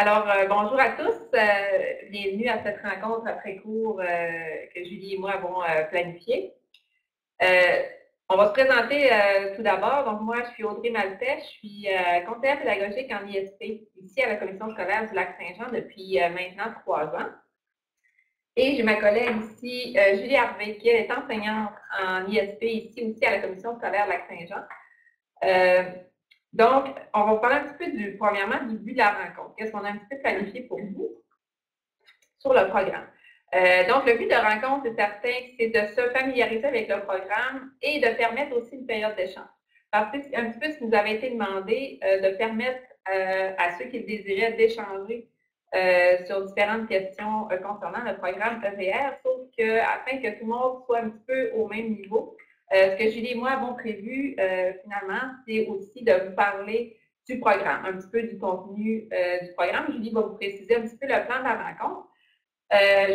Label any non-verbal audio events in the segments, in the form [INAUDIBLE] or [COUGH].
Alors, euh, bonjour à tous. Euh, bienvenue à cette rencontre après cours euh, que Julie et moi avons planifiée. on va se présenter tout d'abord. Donc, moi, je suis Audrey Maltais. Je suis conseillère pédagogique en ISP ici à la Commission scolaire du Lac-Saint-Jean depuis maintenant trois ans. Et j'ai ma collègue ici, Julie Harvey, qui est enseignante en ISP ici aussi à la Commission scolaire Lac-Saint-Jean. Donc, on va parler un petit peu du, premièrement, du but de la rencontre. Qu'est-ce qu'on a un petit peu planifié pour vous sur le programme? Euh, donc, le but de rencontre, c'est certain, c'est de se familiariser avec le programme et de permettre aussi une période d'échange. Parce que un petit peu ce qui nous avait été demandé, euh, de permettre euh, à ceux qui le désiraient d'échanger sur différentes questions concernant le programme EVR, sauf que afin que tout le monde soit un petit peu au même niveau, ce que Julie et moi avons prévu, euh, finalement, c'est aussi de vous parler du programme, un petit peu du contenu euh, du programme. Julie va vous préciser un petit peu le plan de la rencontre.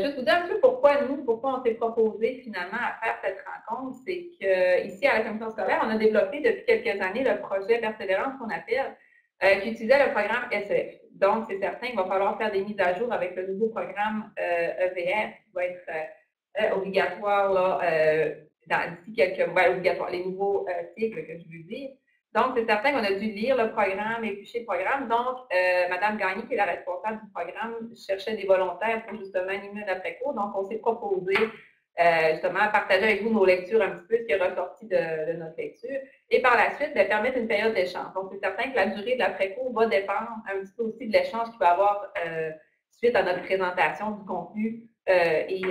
juste vous dire un peu pourquoi nous, pourquoi on s'est proposé finalement à faire cette rencontre, c'est qu'ici à la commission scolaire, on a développé depuis quelques années le projet Persévérance qu'on appelle, qui utilisait le programme SEF. Donc, c'est certain qu'il va falloir faire des mises à jour avec le nouveau programme EVR e qui va être obligatoire là, d'ici quelques mois, obligatoire, les nouveaux euh, cycles que je veux dire. Donc, c'est certain qu'on a dû lire le programme, éplucher le programme. Donc, euh, Mme Gagné, qui est la responsable du programme, cherchait des volontaires pour justement animer l'après-cours. Donc, on s'est proposé euh, justement à partager avec vous nos lectures un petit peu, ce qui est ressorti de, notre lecture. Et par la suite, de ben, permettre une période d'échange. Donc, c'est certain que la durée de l'après-cours va dépendre un petit peu aussi de l'échange qu'il va y avoir suite à notre présentation du contenu et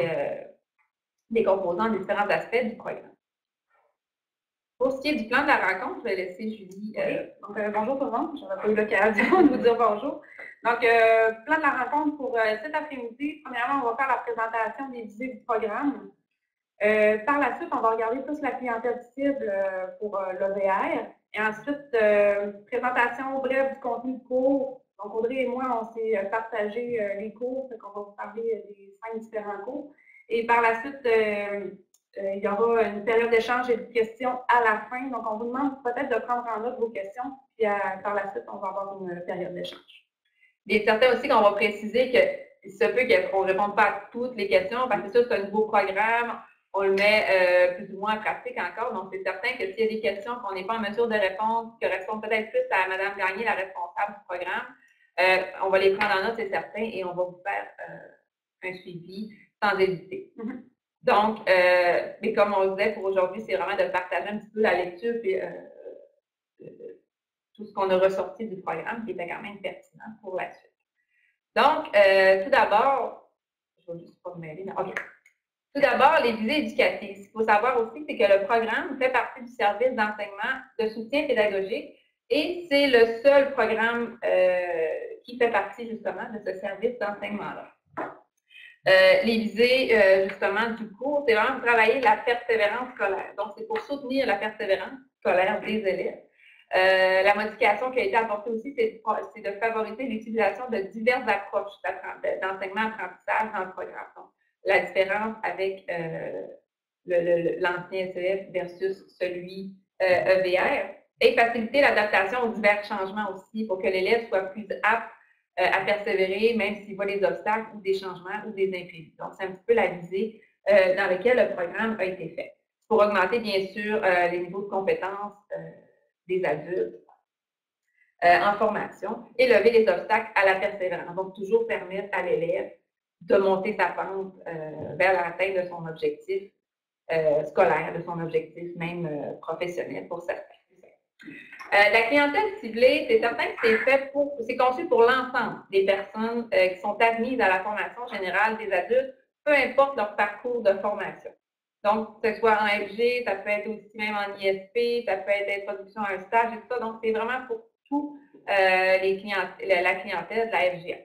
des composants, des différents aspects du programme. Pour ce qui est du plan de la rencontre, je vais laisser Julie. Euh, donc, euh, bonjour tout le monde, je n'avais pas eu l'occasion de vous dire bonjour. Donc, euh, plan de la rencontre pour cet après-midi. Premièrement, on va faire la présentation des visées du programme. par la suite, on va regarder plus la clientèle cible pour l'OVR. Et ensuite, présentation brève du contenu de cours. Donc, Audrey et moi, on s'est partagé les cours, donc on va vous parler des cinq différents cours. Et par la suite, euh, euh, il y aura une période d'échange et de questions à la fin. Donc, on vous demande peut-être de prendre en note vos questions, puis euh, par la suite, on va avoir une période d'échange. Il est certain aussi qu'on va préciser que ce peut qu'on ne réponde pas à toutes les questions, parce que ça, c'est un nouveau programme, on le met plus ou moins en pratique encore. Donc, c'est certain que s'il y a des questions qu'on n'est pas en mesure de répondre, qui correspondent peut-être plus à Mme Gagné, la responsable du programme, on va les prendre en note, c'est certain, et on va vous faire un suivi sans hésiter. Mhm. Donc, euh, mais comme on disait pour aujourd'hui, c'est vraiment de partager un petit peu la lecture et euh, euh, tout ce qu'on a ressorti du programme qui était quand même pertinent pour la suite. Donc, tout d'abord, je vais juste pas me mêler, OK. Tout d'abord, les visées éducatives. Ce qu'il faut savoir aussi, c'est que le programme fait partie du service d'enseignement de soutien pédagogique et c'est le seul programme qui fait partie justement de ce service d'enseignement-là. Euh, euh, justement, du cours, c'est vraiment travailler la persévérance scolaire. Donc, c'est pour soutenir la persévérance scolaire des élèves. Euh, la modification qui a été apportée aussi, c'est de favoriser l'utilisation de diverses approches d'enseignement-apprentissage dans le programme. Donc, la différence avec l'ancien CEF versus celui EVR e et faciliter l'adaptation aux divers changements aussi pour que l'élève soit plus apte euh, à persévérer, même s'il voit des obstacles ou des changements ou des imprévus. Donc, c'est un petit peu la visée euh, dans laquelle le programme a été fait. Pour augmenter, bien sûr, euh, les niveaux de compétences des adultes en formation et lever les obstacles à la persévérance. Donc, toujours permettre à l'élève de monter sa pente vers l'atteinte de son objectif scolaire, de son objectif même professionnel pour certains. Euh, la clientèle ciblée, c'est certain que c'est fait pour, c'est conçu pour l'ensemble des personnes euh, qui sont admises à la formation générale des adultes, peu importe leur parcours de formation. Donc, que ce soit en FG, ça peut être aussi même en ISP, ça peut être introduction à un stage et tout ça. Donc, c'est vraiment pour tout euh, les la clientèle de la FGA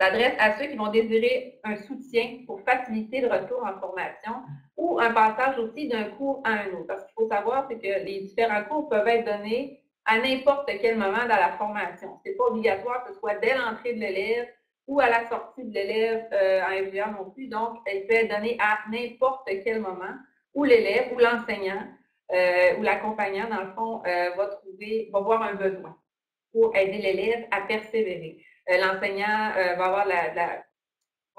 s'adresse à ceux qui vont désirer un soutien pour faciliter le retour en formation ou un passage aussi d'un cours à un autre. Parce qu'il faut savoir, c'est que les différents cours peuvent être donnés à n'importe quel moment dans la formation. Ce n'est pas obligatoire que ce soit dès l'entrée de l'élève ou à la sortie de l'élève euh, en FGA non plus. Donc, elle peut être donnée à n'importe quel moment où l'élève ou l'enseignant euh, ou l'accompagnant, dans le fond, euh, va trouver, va voir un besoin. pour aider l'élève à persévérer. L'enseignant va avoir la,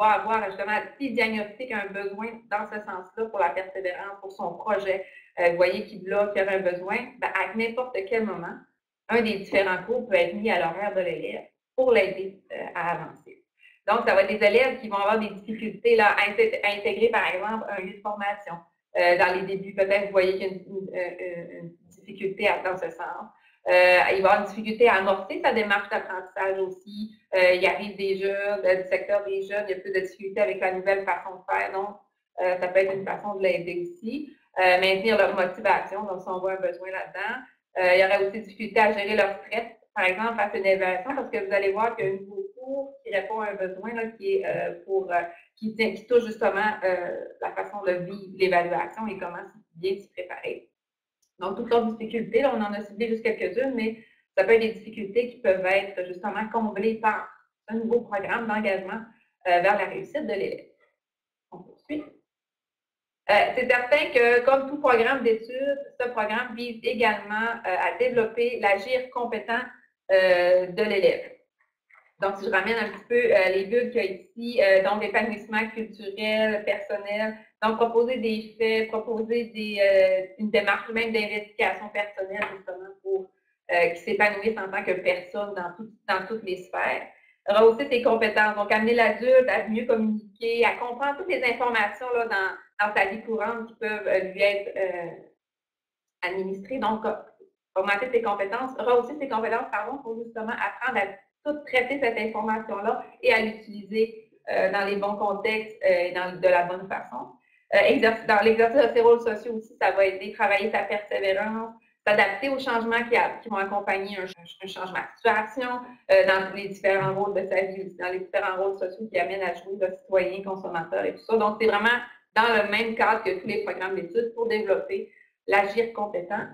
avoir justement, s'il diagnostique un besoin dans ce sens-là pour la persévérance, pour son projet, vous voyez qu'il bloque, qu'il y a un besoin, ben, à n'importe quel moment, un des différents cours peut être mis à l'horaire de l'élève pour l'aider à avancer. Donc, ça va être des élèves qui vont avoir des difficultés là, à, intégrer, par exemple, un lieu de formation. Euh, dans les débuts, peut-être, vous voyez qu'il y a une, euh, difficulté dans ce sens. Euh, il va avoir difficulté à amorcer sa démarche d'apprentissage aussi. il arrive des jeunes, du secteur des jeunes, il y a plus de difficultés avec la nouvelle façon de faire. Donc, ça peut être une façon de l'aider aussi. maintenir leur motivation, donc si on voit un besoin là-dedans. il y aurait aussi des difficultés à gérer leur stress, par exemple, face à une évaluation, parce que vous allez voir qu'il y a un nouveau cours qui répond à un besoin là, qui est euh, pour euh, qui, qui, touche justement euh, la façon de vivre l'évaluation et comment bien s'y préparer. Donc, toutes leurs difficultés, là, on en a ciblé juste quelques-unes, mais ça peut être des difficultés qui peuvent être justement comblées par un nouveau programme d'engagement vers la réussite de l'élève. On poursuit. c'est certain que, comme tout programme d'études, ce programme vise également à développer l'agir compétent de l'élève. Donc, si je ramène un petit peu euh, les bulles qu'il y a ici, euh, donc l'épanouissement culturel, personnel, donc proposer des faits, proposer des, euh, une démarche même d'investigation personnelle, justement, pour qu'ils s'épanouissent en tant que personne dans, dans toutes les sphères. Rehausser ses compétences, donc amener l'adulte à mieux communiquer, à comprendre toutes les informations là, dans, dans sa vie courante qui peuvent lui être administrées. Donc, augmenter ses compétences, rehausser ses compétences, pardon, pour justement apprendre à tout traiter cette information-là et à l'utiliser euh, dans les bons contextes euh, et de la bonne façon. Euh, dans l'exercice de ses rôles sociaux aussi, ça va aider à travailler sa persévérance, s'adapter aux changements qui, qui vont accompagner un, changement de situation dans les différents rôles de sa vie, dans les différents rôles sociaux qui amènent à jouer le citoyen, consommateur et tout ça. Donc, c'est vraiment dans le même cadre que tous les programmes d'études pour développer l'agir compétent.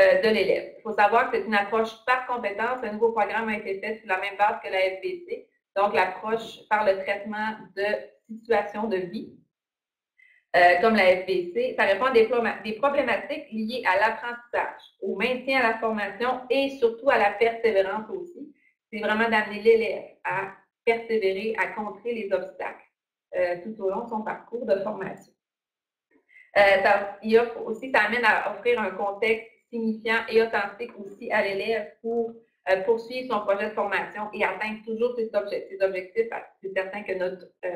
Euh, de l'élève. Il faut savoir que c'est une approche par compétence. Un nouveau programme a été fait sur la même base que la FBC. Donc, l'approche par le traitement de situations de vie, euh, comme la FBC. Ça répond à des, problématiques liées à l'apprentissage, au maintien à la formation et surtout à la persévérance aussi. C'est vraiment d'amener l'élève à persévérer, à contrer les obstacles euh, tout au long de son parcours de formation. ça, il offre aussi, ça amène à offrir un contexte signifiant et authentique aussi à l'élève pour euh, poursuivre son projet de formation et atteindre toujours ses, objectifs. C'est certain que notre, euh,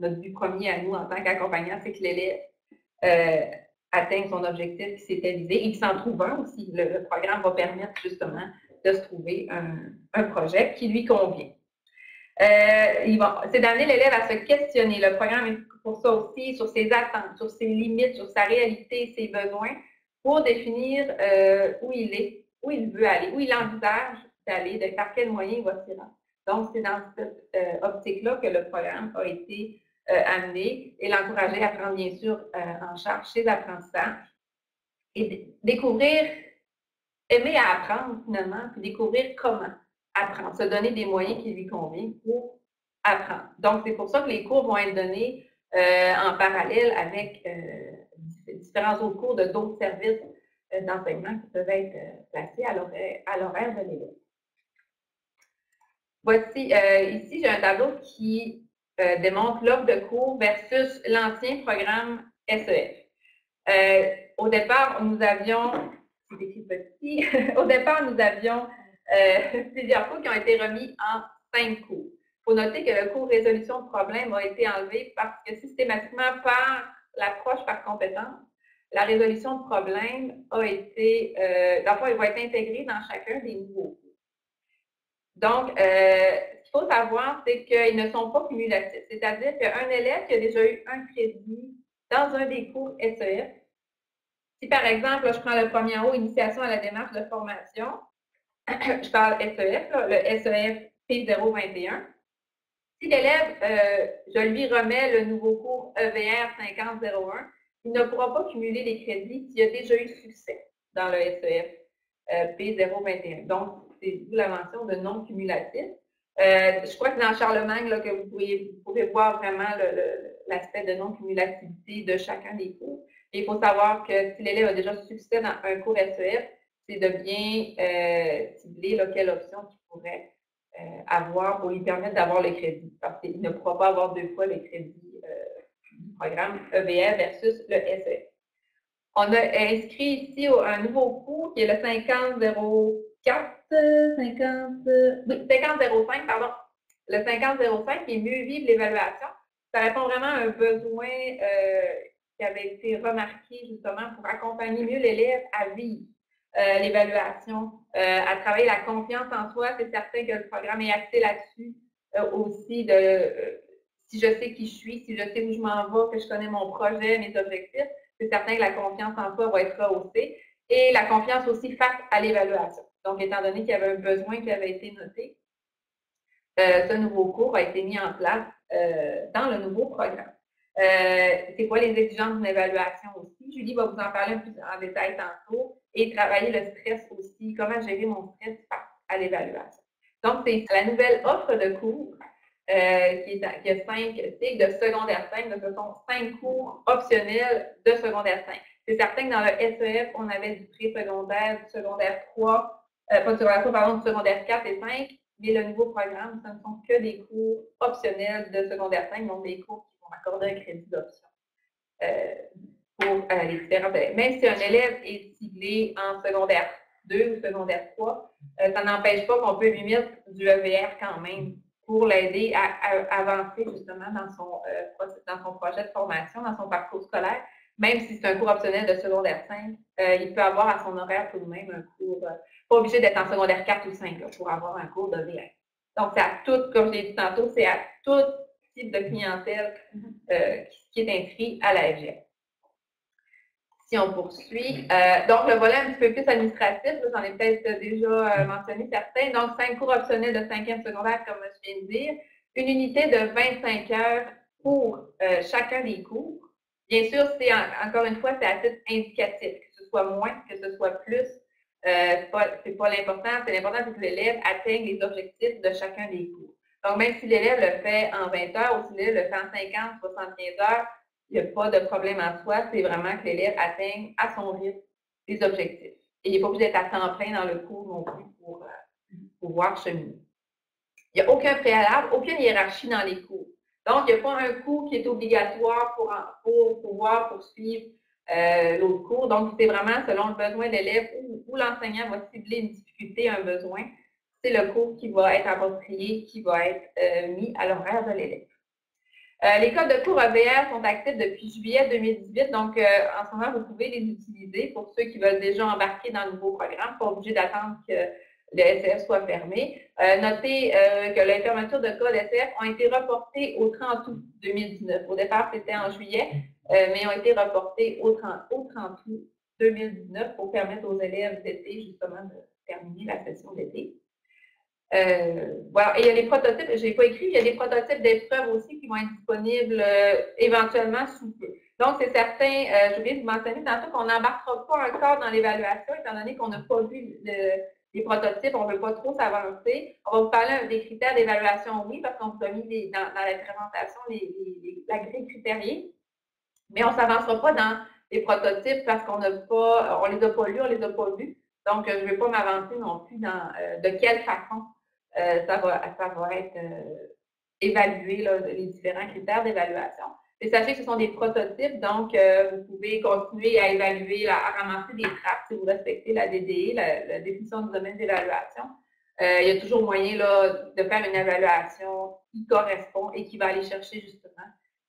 notre but premier à nous en tant qu'accompagnant, c'est que l'élève euh, atteigne son objectif qui s'était visé et qu'il s'en trouve un aussi. Le, programme va permettre justement de se trouver un, projet qui lui convient. c'est d'amener l'élève à se questionner. Le programme est pour ça aussi sur ses attentes, sur ses limites, sur sa réalité, ses besoins, pour définir où il est, où il veut aller, où il envisage d'aller, de par quel moyen il va s'y rendre. Donc, c'est dans cette euh, optique-là que le programme a été euh, amené et l'encourager à prendre, bien sûr, en charge ses apprentissages et découvrir, aimer à apprendre finalement, puis découvrir comment apprendre, se donner des moyens qui lui conviennent pour apprendre. Donc, c'est pour ça que les cours vont être donnés en parallèle avec différents autres cours de d'autres services euh, d'enseignement qui peuvent être euh, placés à l'horaire de l'élève. Voici, euh, ici, j'ai un tableau qui démontre l'offre de cours versus l'ancien programme SEF. au départ, nous avions, petit, [LAUGHS] au départ, nous avions [LAUGHS] plusieurs cours qui ont été remis en cinq cours. Il faut noter que le cours résolution de problèmes a été enlevé parce que systématiquement, par l'approche par compétence, la résolution de problèmes a été, euh, d'abord, va être intégré dans chacun des nouveaux cours. Donc, euh, ce qu'il faut savoir, c'est qu'ils ne sont pas cumulatifs. C'est-à-dire qu'un élève qui a déjà eu un crédit dans un des cours SEF, si par exemple, je prends le premier haut, initiation à la démarche de formation, [CLEARS THROAT] je parle SEF, le SEF P021, si l'élève, euh, je lui remets le nouveau cours EVR 5001, il ne pourra pas cumuler les crédits s'il a déjà eu succès dans le SEF euh, P021. Donc, c'est la mention de non cumulatif. Euh, je crois que dans Charlemagne, là, que vous, pouvez voir vraiment l'aspect de non-cumulativité de chacun des cours. il faut savoir que si l'élève a déjà succès dans un cours SEF, c'est de bien euh, cibler quelle option tu pourrait avoir pour lui permettre d'avoir le crédit. Parce qu'il ne pourra pas avoir deux fois le crédit programme EVF versus le SE. On a inscrit ici un nouveau cours qui est le 5004, 50, oui, 5005, pardon. Le 5005 qui est mieux vivre l'évaluation. Ça répond vraiment à un besoin qui avait été remarqué justement pour accompagner mieux l'élève à vivre euh, l'évaluation, euh, à travailler la confiance en soi. C'est certain que le programme est axé là-dessus euh, aussi de si je sais qui je suis, si je sais où je m'en vais, que je connais mon projet, mes objectifs, c'est certain que la confiance en soi va être rehaussée. Et la confiance aussi face à l'évaluation. Donc, étant donné qu'il y avait un besoin qui avait été noté, ce nouveau cours a été mis en place dans le nouveau programme. c'est quoi les exigences d'une évaluation aussi? Julie va vous en parler un peu en détail tantôt et travailler le stress aussi, comment gérer mon stress face à l'évaluation. Donc, c'est la nouvelle offre de cours euh, qui, est, qui, a cinq cycles de secondaire 5. Donc, ce sont cinq cours optionnels de secondaire 5. C'est certain que dans le SEF, on avait du pré-secondaire, du secondaire 3, euh, pas du secondaire 3, pardon, du secondaire 4 et 5, mais le nouveau programme, ce ne sont que des cours optionnels de secondaire 5, donc des cours qui vont accorder un crédit d'option. Euh, pour euh, les différents élèves. Même si un élève est ciblé en secondaire 2 ou secondaire 3, euh, ça n'empêche pas qu'on peut lui mettre du EVR quand même pour l'aider à, avancer justement dans son, euh, dans son projet de formation, dans son parcours scolaire. Même si c'est un cours optionnel de secondaire 5, il peut avoir à son horaire tout de même un cours, pas obligé d'être en secondaire 4 ou 5 pour avoir un cours d'EVR. Donc, c'est à tout, comme je l'ai dit tantôt, c'est à tout type de clientèle qui est inscrit à la FGF si on poursuit. Euh, donc, le volet un petit peu plus administratif, j'en ai peut-être déjà euh, mentionné certains. Donc, cinq cours optionnels de cinquième secondaire, comme je viens de dire. Une unité de 25 heures pour euh, chacun des cours. Bien sûr, c'est encore une fois, c'est à titre indicatif, que ce soit moins, que ce soit plus. c'est pas, pas l'important. C'est l'important que l'élève atteigne les objectifs de chacun des cours. Donc, même si l'élève le fait en 20 heures ou si l'élève le fait en 50, 75 heures, il n'y a pas de problème en soi, c'est vraiment que l'élève atteigne à son rythme les objectifs. Et il n'est pas obligé d'être à temps plein dans le cours non plus pour euh, pouvoir cheminer. Il n'y a aucun préalable, aucune hiérarchie dans les cours. Donc, il n'y a pas un cours qui est obligatoire pour, pour pouvoir poursuivre euh, l'autre cours. Donc, c'est vraiment selon le besoin de l'élève où, l'enseignant va cibler une difficulté, un besoin. C'est le cours qui va être approprié, qui va être euh, mis à l'horaire de l'élève. Euh, les codes de cours AVR sont actifs depuis juillet 2018, donc euh, en ce moment, vous pouvez les utiliser pour ceux qui veulent déjà embarquer dans le nouveau programme, pas obligé d'attendre que le SF soit fermé. Euh, notez que les fermetures de codes SF ont été reportées au 30 août 2019. Au départ, c'était en juillet, mais ont été reportées au 30, au 30 août 2019 pour permettre aux élèves d'été, justement, de terminer la session d'été. Euh, voilà. Et il y a les prototypes, je n'ai pas écrit, il y a des prototypes d'épreuves aussi qui vont être disponibles euh, éventuellement sous peu. Donc, c'est certain, euh, je voulais vous mentionner tantôt qu'on n'embarquera pas encore dans l'évaluation, étant donné qu'on n'a pas vu les prototypes, on ne veut pas trop s'avancer. On va vous parler des critères d'évaluation, oui, parce qu'on vous a mis dans, la présentation les, la grille critériée, mais on ne s'avancera pas dans les prototypes parce qu'on n'a pas, on les a pas lus, on les a pas vus. Donc, je ne vais pas m'avancer non plus dans de quelle façon euh, ça, va, ça va être euh, évalué, les différents critères d'évaluation. Et sachez que ce sont des prototypes, donc euh, vous pouvez continuer à évaluer, à, ramasser des trappes si vous respectez la DDE, la, définition du domaine d'évaluation. il y a toujours moyen là, de faire une évaluation qui correspond et qui va aller chercher justement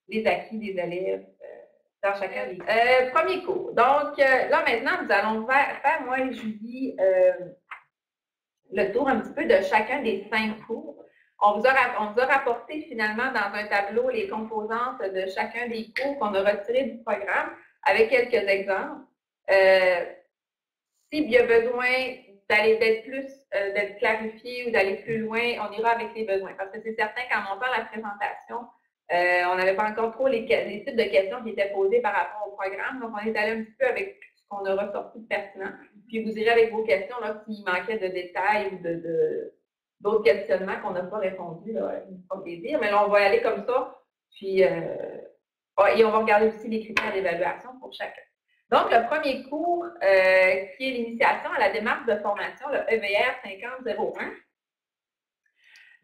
les acquis des élèves dans chacun des premier cours. Donc, là maintenant, nous allons faire moi et Julie, le tour un petit peu de chacun des cinq cours. On vous, a, on vous a rapporté finalement dans un tableau les composantes de chacun des cours qu'on a retirés du programme avec quelques exemples. Euh, S'il y a besoin d'aller d'être plus, euh, d'être clarifié ou d'aller plus loin, on ira avec les besoins. Parce que c'est certain qu'en montant la présentation, euh, on n'avait pas encore trop les, les, types de questions qui étaient posées par rapport au programme. Donc, on est allé un petit peu avec qu'on a ressorti de pertinent. Puis vous irez avec vos questions s'il manquait de détails ou de, d'autres questionnements qu'on n'a pas répondu, là, plaisir. Mais là, on va aller comme ça. Puis, euh, et on va regarder aussi les critères d'évaluation pour chacun. Donc, le premier cours, euh, qui est l'initiation à la démarche de formation, le EVR 5001.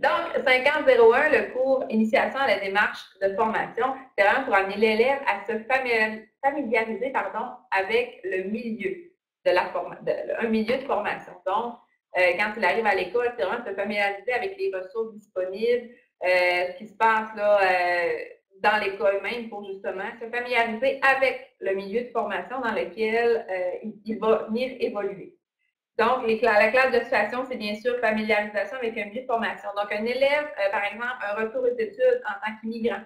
Donc, 5001, le cours Initiation à la démarche de formation, c'est vraiment pour amener l'élève à se familiariser pardon, avec le milieu de la formation, un milieu de formation. Donc, euh, quand il arrive à l'école, c'est vraiment se familiariser avec les ressources disponibles, euh, ce qui se passe là, dans l'école même pour justement se familiariser avec le milieu de formation dans lequel euh, il, va venir évoluer. Donc, la classe de situation, c'est bien sûr familiarisation avec un milieu de formation. Donc, un élève, euh, par exemple, un retour aux études en tant qu'immigrant.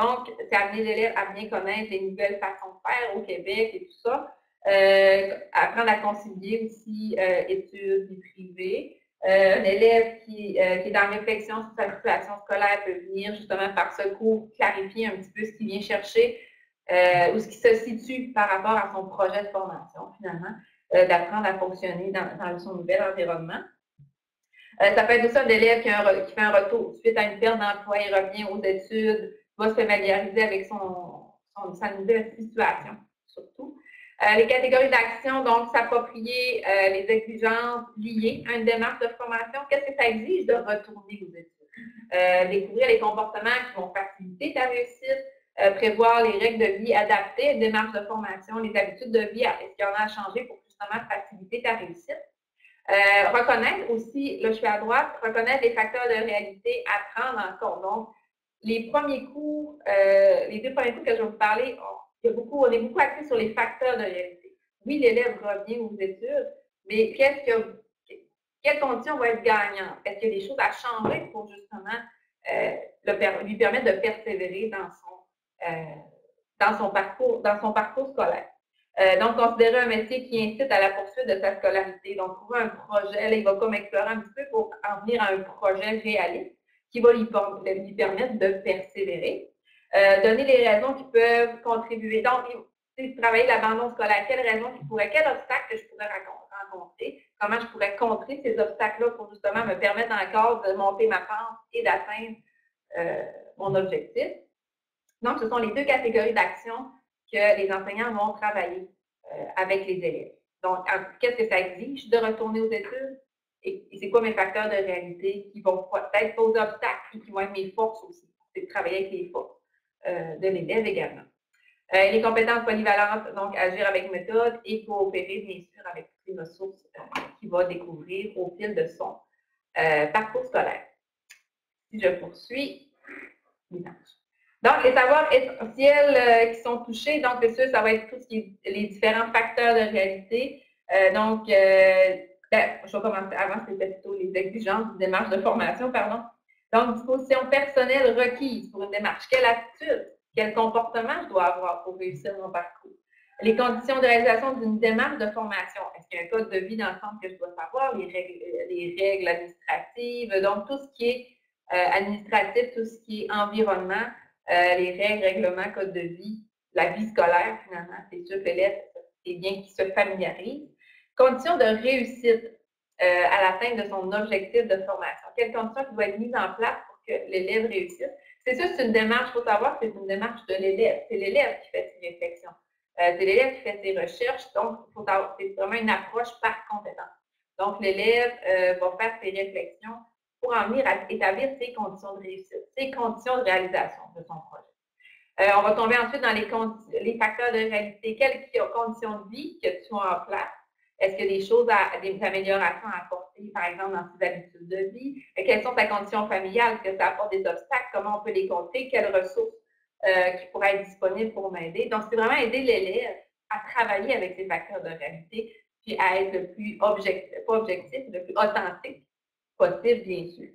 Donc, c'est amener l'élève à bien connaître les nouvelles façons de faire au Québec et tout ça. Euh, apprendre à concilier aussi études, vie privée. Euh, un élève qui, euh, qui, est la réflexion sur sa situation scolaire peut venir justement par ce cours clarifier un petit peu ce qu'il vient chercher euh, ou ce qui se situe par rapport à son projet de formation, finalement, d'apprendre à fonctionner dans, son nouvel environnement. ça peut être aussi un élève qui, fait un retour suite à une perte d'emploi, il revient aux études, va se familiariser avec son, sa nouvelle situation, surtout. Euh, les catégories d'action, donc s'approprier euh, les exigences liées à une démarche de formation. Qu'est-ce que ça exige de retourner aux études? Euh, découvrir les comportements qui vont faciliter ta réussite, prévoir les règles de vie adaptées à une démarche de formation, les habitudes de vie, est-ce qu'il y en a à changer pour faciliter ta réussite? reconnaître aussi, là je suis à droite, reconnaître les facteurs de réalité à prendre en compte. Donc, les premiers cours, les deux premiers cours que je vais vous parler, beaucoup, on est beaucoup axé sur les facteurs de réalité. Oui, l'élève revient aux études, mais qu'est-ce que, quelles conditions vont être gagnantes? Est-ce qu'il y a des choses à changer pour justement euh, lui permettre de persévérer dans son, euh, dans son, parcours, dans son parcours scolaire? Euh, donc, considérer un métier qui incite à la poursuite de sa scolarité. Donc, trouver un projet, là, il va comme explorer un petit peu pour en venir à un projet réaliste qui va lui, permettre de persévérer. Euh, donner les raisons qui peuvent contribuer. Donc, travailler l'abandon scolaire, quelles raisons qui pourraient, quel obstacle que je pourrais rencontrer, comment je pourrais contrer ces obstacles-là pour justement me permettre encore de monter ma pente et d'atteindre euh, mon objectif? Donc, ce sont les deux catégories d'actions que les enseignants vont travailler euh, avec les élèves. Donc, qu'est-ce que ça exige de retourner aux études? Et, c'est quoi mes facteurs de réalité qui vont peut-être poser obstacles et qui vont être mes forces aussi? C'est de travailler avec les forces. Euh, de l'élève également. Euh, les compétences polyvalentes, donc agir avec méthode et coopérer bien sûr avec toutes les ressources qu'il va découvrir au fil de son parcours scolaire. Si je poursuis, donc, les savoirs essentiels qui sont touchés, donc, c'est sûr, ça va être tout ce qui est les différents facteurs de réalité. donc, ben, je vais commencer. Avant, c'était plutôt les exigences des démarches de formation, pardon. Donc, disposition personnelle requise pour une démarche. Quelle attitude, quel comportement je dois avoir pour réussir mon parcours? Les conditions de réalisation d'une démarche de formation. Est-ce qu'il y a un code de vie dans le centre que je dois savoir? Les règles, administratives, donc tout ce qui est euh, administratif, tout ce qui est environnement, euh, les règles, règlements, code de vie, la vie scolaire, finalement. C'est sûr que l'élève, c'est bien qu'il se familiarise. Conditions de réussite. Euh, à l'atteinte de son objectif de formation. Quelles conditions qui doivent être mises en place pour que l'élève réussisse? C'est sûr, c'est une démarche, il faut savoir que c'est une démarche de l'élève. C'est l'élève qui fait ses réflexions. Euh, c'est l'élève qui fait ses recherches. Donc, c'est vraiment une approche par compétence. Donc, l'élève euh, va faire ses réflexions pour en venir à établir ses conditions de réussite, ses conditions de réalisation de son projet. on va tomber ensuite dans les, les facteurs de réalité. Quelles conditions de vie que tu as en place? Est-ce qu'il y a des choses, à, des améliorations à apporter, par exemple, dans ses habitudes de vie? Quelles sont ta condition familiale? Est-ce que ça apporte des obstacles? Comment on peut les contrer? Quelles ressources euh, qui pourraient être disponibles pour m'aider? Donc, c'est vraiment aider l'élève à travailler avec ces facteurs de réalité, puis à être le plus objectif, pas objectif, le plus authentique possible, bien sûr.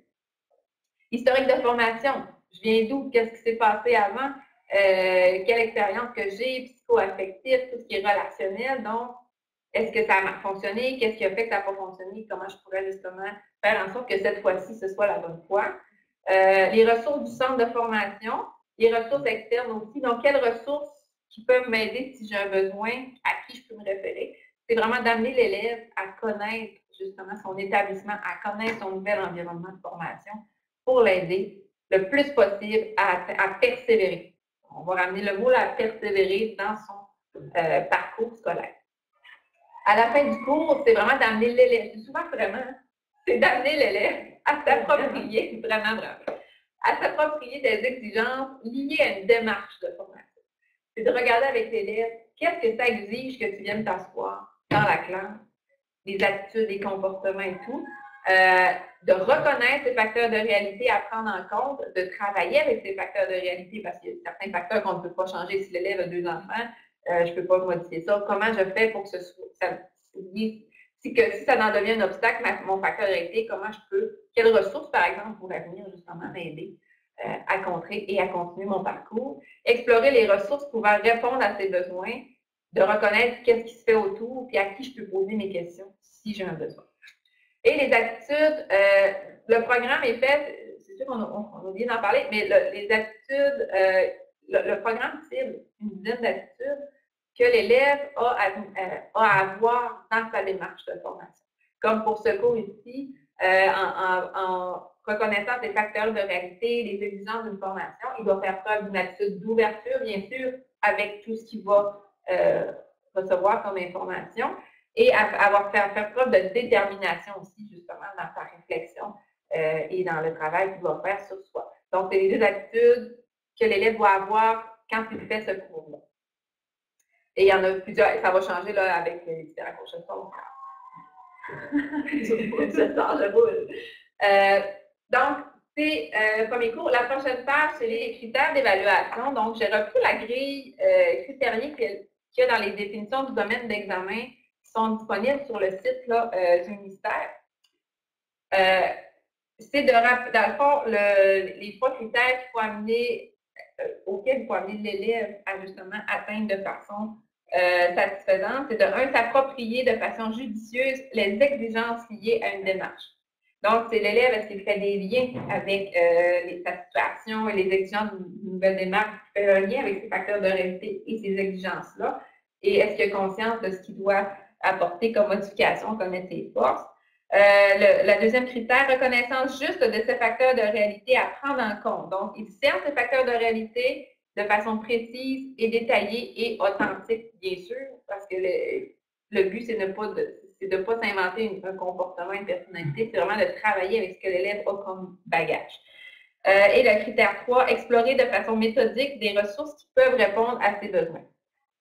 Historique de formation. Je viens d'où? Qu'est-ce qui s'est passé avant? Euh, quelle expérience que j'ai, psycho-affective, tout ce qui est relationnel. Donc, est-ce que ça a fonctionné? Qu'est-ce qui a fait que ça n'a pas fonctionné? Comment je pourrais justement faire en sorte que cette fois-ci, ce soit la bonne fois? Euh, les ressources du centre de formation, les ressources externes aussi. Donc, quelles ressources qui peuvent m'aider si j'ai un besoin, à qui je peux me référer? C'est vraiment d'amener l'élève à connaître justement son établissement, à connaître son nouvel environnement de formation pour l'aider le plus possible à, à persévérer. On va ramener le mot à persévérer dans son parcours scolaire. À la fin du cours, c'est vraiment d'amener l'élève, souvent vraiment, c'est d'amener l'élève à s'approprier, vraiment, vraiment, à s'approprier des exigences liées à une démarche de formation. C'est de regarder avec l'élève qu'est-ce que ça exige que tu viennes t'asseoir dans la classe, les attitudes, les comportements et tout, euh, de reconnaître ces facteurs de réalité à prendre en compte, de travailler avec ces facteurs de réalité, parce qu'il y a certains facteurs qu'on ne peut pas changer si l'élève a deux enfants, euh, je ne peux pas modifier ça. Comment je fais pour que ce soit, ça, si, que, si ça en devient un obstacle, mon facteur de réalité, comment je peux, quelles ressources, par exemple, pourraient venir justement m'aider euh, à contrer et à continuer mon parcours? Explorer les ressources pouvant répondre à ses besoins, de reconnaître qu'est-ce qui se fait autour, puis à qui je peux poser mes questions si j'ai un besoin. Et les attitudes, euh, le programme est fait, c'est sûr qu'on a, oublié d'en parler, mais les attitudes, euh, le, programme cible une dizaine d'attitudes que l'élève a, à, euh, a avoir dans sa démarche de formation. Comme pour ce cours ici, en, reconnaissant ces facteurs de réalité, les exigences d'une formation, il doit faire preuve d'une attitude d'ouverture, bien sûr, avec tout ce qu'il va recevoir comme information, et avoir fait faire preuve de détermination aussi, justement, dans sa réflexion euh, et dans le travail qu'il va faire sur soi. Donc, c'est les deux attitudes que l'élève doit avoir quand il fait ce cours-là. Et il y en a plusieurs, ça va changer là, avec les différents cours de [LAUGHS] euh, donc, c'est euh, premier cours. La prochaine page, c'est les critères d'évaluation. Donc, j'ai repris la grille euh, critériée qu'il dans les définitions du domaine d'examen sont disponibles sur le site euh, du ministère. Euh, c'est de dans le fond, les trois critères qu'il faut amener, euh, auxquels il faut amener l'élève à justement atteindre de façon satisfaisante, c'est de un, s'approprier de façon judicieuse les exigences liées à une démarche. Donc, c'est l'élève, est-ce qu'il fait des liens avec les, sa situation et les exigences d'une nouvelle démarche, fait un lien avec ces facteurs de réalité et ces exigences-là, et est-ce qu'il a conscience de ce qu'il doit apporter comme modification, connaître ses forces? Euh, le, la deuxième critère, reconnaissance juste de ces facteurs de réalité à prendre en compte. Donc, il sert ces facteurs de réalité de façon précise et détaillée et authentique, bien sûr, parce que le, le but, c'est de ne pas, de, pas s'inventer un comportement, une personnalité, c'est vraiment de travailler avec ce que l'élève a comme bagage. Euh, et le critère 3, explorer de façon méthodique des ressources qui peuvent répondre à ses besoins.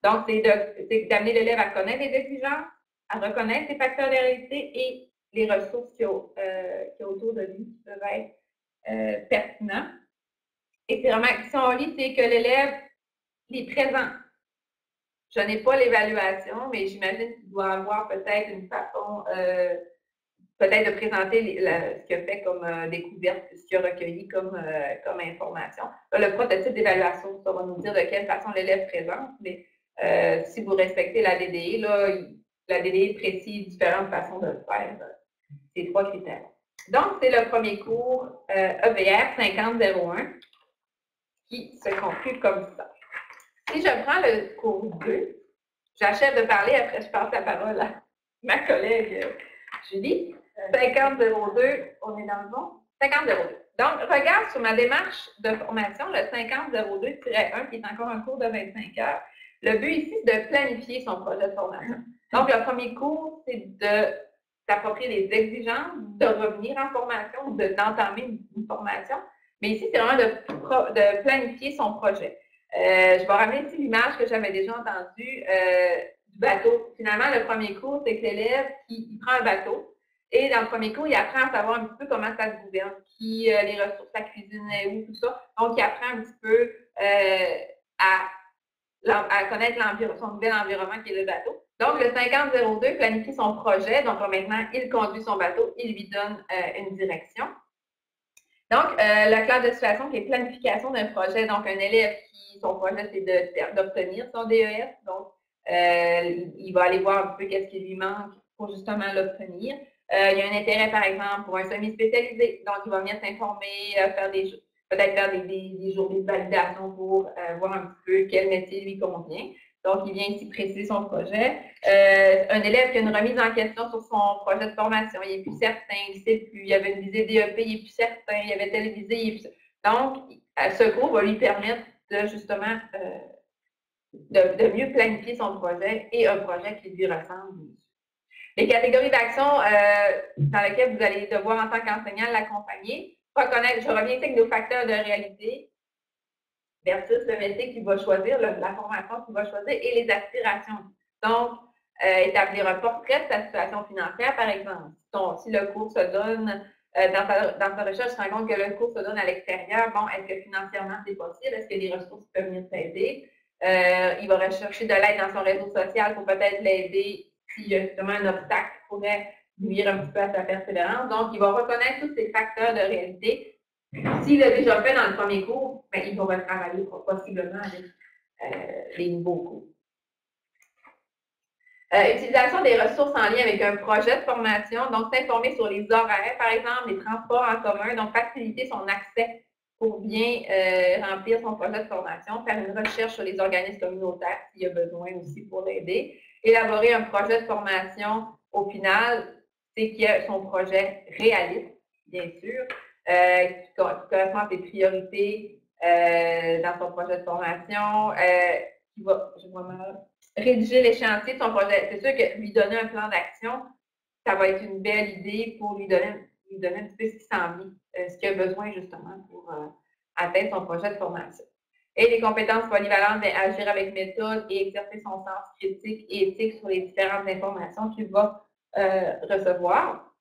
Donc, c'est d'amener l'élève à connaître les exigences, à reconnaître ses facteurs de réalité et les ressources qu'il y, a autour de lui qui peuvent être euh, pertinents. Et c'est vraiment, si on lit, c'est que l'élève est présent. Je n'ai pas l'évaluation, mais j'imagine qu'il doit avoir peut-être une façon, euh, peut-être de présenter ce qu'il a fait comme euh, découverte, ce qu'il a recueilli comme, comme information. le prototype d'évaluation, ça va nous dire de quelle façon l'élève présente, mais euh, si vous respectez la DDE, là, la DDE précise différentes façons de le faire, euh, ces trois critères. Donc, c'est le premier cours EVR euh, e 5001 qui se conclut comme ça. Si je prends le cours 2, j'achève de parler, après je passe la parole à ma collègue Julie. 5002, on est dans le bon? 5002. Donc, regarde sur ma démarche de formation, le 5002-1, qui est encore un cours de 25 heures. Le but ici, c'est de planifier son projet de formation. Donc, le premier cours, c'est de s'approprier les exigences, de revenir en formation, d'entamer une, formation. Mais ici, c'est vraiment de, planifier son projet. Euh, je vais ramener l'image que j'avais déjà entendue euh, du bateau. Finalement, le premier cours, c'est que l'élève, il, prend un bateau et dans le premier cours, il apprend à savoir un petit peu comment ça se gouverne, qui, euh, les ressources à cuisiner, où, tout ça. Donc, il apprend un petit peu à à connaître son nouvel environnement qui est le bateau. Donc, le 5002 planifie son projet. Donc, maintenant, il conduit son bateau, il lui donne euh, une direction. Donc, euh, la classe de situation qui est planification d'un projet. Donc, un élève qui, son projet, c'est d'obtenir son DES. Donc, euh, il va aller voir un peu qu'est-ce qui lui manque pour justement l'obtenir. il y a un intérêt, par exemple, pour un semi-spécialisé. Donc, il va venir s'informer, faire des, peut-être faire des, journées de validation pour euh, voir un petit peu quel métier lui convient. Donc, il vient ici préciser son projet. Euh, un élève qui a une remise en question sur son projet de formation, il n'est plus certain, il sait plus, il avait une visée DEP, il n'est plus certain, il avait telle visée. Donc, ce cours va lui permettre de justement euh, de, mieux planifier son projet et un projet qui lui ressemble. Les catégories d'action euh, dans lesquelles vous allez devoir, en tant qu'enseignant, l'accompagner, reconnaître, je reviens avec nos facteurs de réalité versus le métier qu'il va choisir, la formation qu'il va choisir et les aspirations. Donc, euh, établir un portrait de sa situation financière, par exemple. si le cours se donne euh, dans, sa, recherche, je rends compte que le cours se donne à l'extérieur. Bon, est-ce que financièrement c'est possible? Est-ce que les ressources peuvent venir t'aider? Euh, il va rechercher de l'aide dans son réseau social pour peut-être l'aider s'il y a justement un obstacle qui pourrait nuire un petit peu à sa persévérance. Donc, il va reconnaître tous ces facteurs de réalité. S'il l'a déjà fait dans le premier cours, ben, il va retravailler possiblement avec les nouveaux cours. Euh, utilisation des ressources en lien avec un projet de formation, donc s'informer sur les horaires, par exemple, les transports en commun, donc faciliter son accès pour bien euh, remplir son projet de formation, faire une recherche sur les organismes communautaires s'il y a besoin aussi pour l'aider, élaborer un projet de formation, au final, c'est qu'il y a son projet réaliste, bien sûr, euh, qui, correspond à ses priorités dans son projet de formation, qui va, mal, rédiger l'échéancier de son projet. C'est sûr que lui donner un plan d'action, ça va être une belle idée pour lui donner, lui donner un petit peu ce qu'il s'en euh, ce qu'il a besoin justement pour euh, atteindre son projet de formation. Et les compétences polyvalentes, bien, agir avec méthode et exercer son sens critique et éthique sur les différentes informations qu'il va euh, recevoir.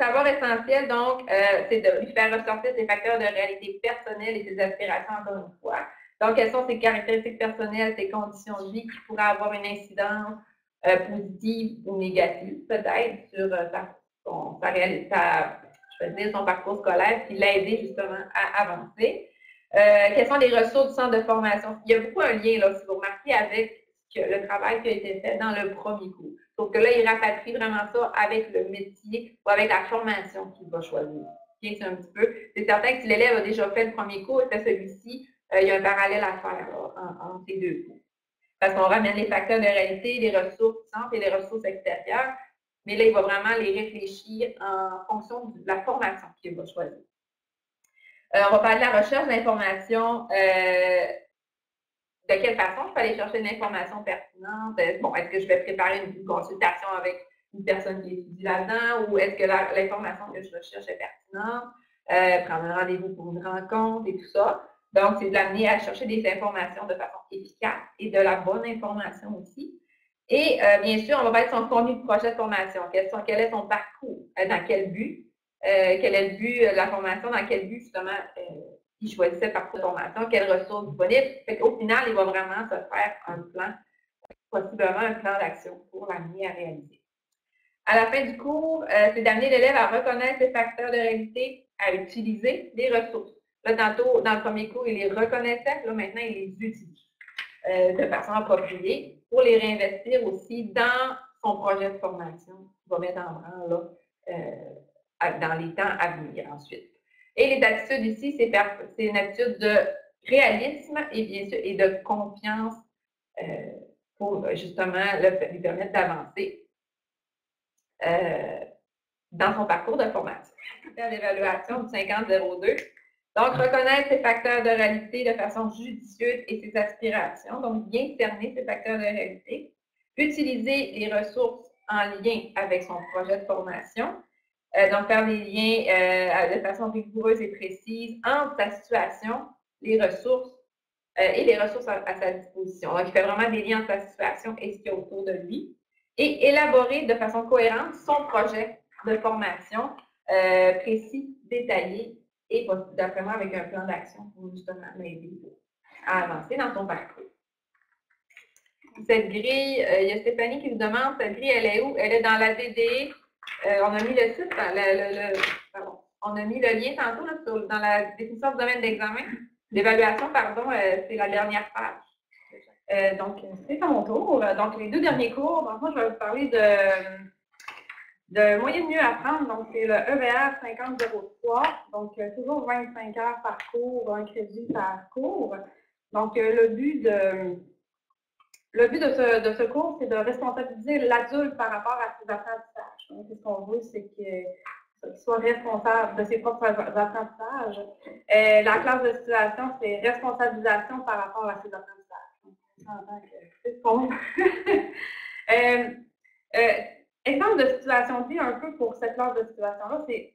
Savoir essentiel, donc, c'est de lui faire ressortir ses facteurs de réalité personnelle et ses aspirations, encore une fois. Donc, quelles sont ses caractéristiques personnelles, ses conditions de vie qui pourraient avoir une incidence euh, positive ou négative, peut-être, sur euh, son, parcours scolaire, qui l'a aidé justement à avancer. Euh, quelles sont les ressources du centre de formation? Il y a beaucoup un lien, là, si vous remarquez, avec le travail qui a été fait dans le premier cours. Sauf que là, il rapatrie vraiment ça avec le métier ou avec la formation qu'il va choisir. C'est un petit peu. C'est certain que si l'élève a déjà fait le premier cours et fait celui-ci, euh, il y a un parallèle à faire entre ces deux cours. Parce qu'on ramène les facteurs de réalité, les ressources centres et les ressources extérieures, mais là, il va vraiment les réfléchir en fonction de la formation qu'il va choisir. Euh, on va parler de la recherche d'informations. Euh, de quelle façon je peux aller chercher une information pertinente? Bon, est-ce que je vais préparer une, consultation avec une personne qui étudie là-dedans ou est-ce que l'information que je recherche est pertinente? prendre un rendez-vous pour une rencontre et tout ça. Donc, c'est de l'amener à chercher des informations de façon efficace et de la bonne information aussi. Et euh, bien sûr, on va mettre son contenu de projet de formation. Quel, est son parcours? Euh, dans quel but? Euh, quel est le but de la formation? Dans quel but, justement, il choisissait de formation? Quelles ressources disponibles? Au final, il va vraiment se faire un plan, possiblement un plan d'action pour l'amener à réaliser. À la fin du cours, c'est d'amener l'élève à reconnaître les facteurs de réalité, à utiliser des ressources. Là, tantôt, dans le premier cours, il les reconnaissait. Là, maintenant, il les utilise euh, de façon appropriée pour les réinvestir aussi dans son projet de formation qu'il va mettre en branle euh, dans les temps à venir ensuite. Et les attitudes ici, c'est une attitude de réalisme et bien sûr et de confiance euh, pour justement lui permettre d'avancer dans son parcours de formation. [LAUGHS] L'évaluation du 50-02, donc, reconnaître ces facteurs de réalité de façon judicieuse et ses aspirations. Donc, bien cerner ces facteurs de réalité. Utiliser les ressources en lien avec son projet de formation. Euh, donc, faire des liens euh, de façon rigoureuse et précise entre sa situation, les ressources euh, et les ressources à, sa disposition. Donc, il fait vraiment des liens entre sa situation et ce qu'il y a autour de lui. Et élaborer de façon cohérente son projet de formation précis, détaillé et d'après moi avec un plan d'action pour justement l'aider à avancer dans son parcours. Cette grille, il y a Stéphanie qui nous demande, cette grille, elle est où? Elle est dans la DD. Euh, on a mis le on a mis le lien tantôt dans la définition du domaine d'examen. L'évaluation, pardon, euh, c'est la dernière page. donc, c'est à mon tour. Donc, les deux derniers cours, moi, je vais vous parler de de moyen de mieux apprendre, donc c'est le EVR 5003, donc euh, toujours 25 heures par cours, un crédit par cours. Donc euh, le but de le but de ce, cours, c'est de responsabiliser l'adulte par rapport à ses apprentissages. Ce qu'on veut, c'est qu'il soit responsable de ses propres apprentissages. Et la classe de situation, c'est responsabilisation par rapport à ses apprentissages. [LAUGHS] euh, euh, exemple de situation vie un peu pour cette classe de situation-là, c'est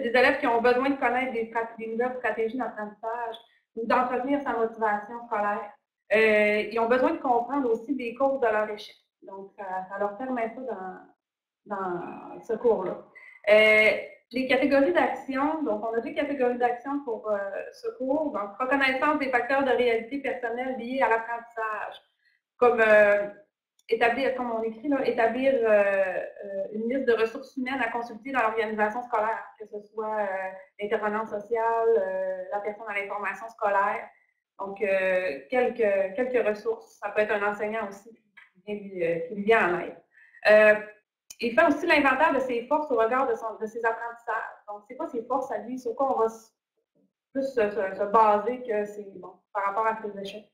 des élèves qui ont besoin de connaître des, nouvelles stratégies d'apprentissage ou d'entretenir sa motivation scolaire. Euh, ils ont besoin de comprendre aussi des causes de leur échec. Donc, ça, leur permet ça dans, ce cours-là. Euh, les catégories d'action, donc on a deux catégories d'action pour euh, ce cours. Donc, reconnaissance des facteurs de réalité personnelle liés à l'apprentissage, comme établir, comme on écrit, là, établir une liste de ressources humaines à consulter dans l'organisation scolaire, que ce soit l'intervenant social, la personne à l'information scolaire. Donc, quelques, quelques ressources. Ça peut être un enseignant aussi qui, lui, vient en aide. Il fait aussi l'inventaire de ses forces au regard de, ses apprentissages. Donc, c'est quoi ses forces à lui, sur quoi on va plus se, baser que c'est par rapport à ses échecs?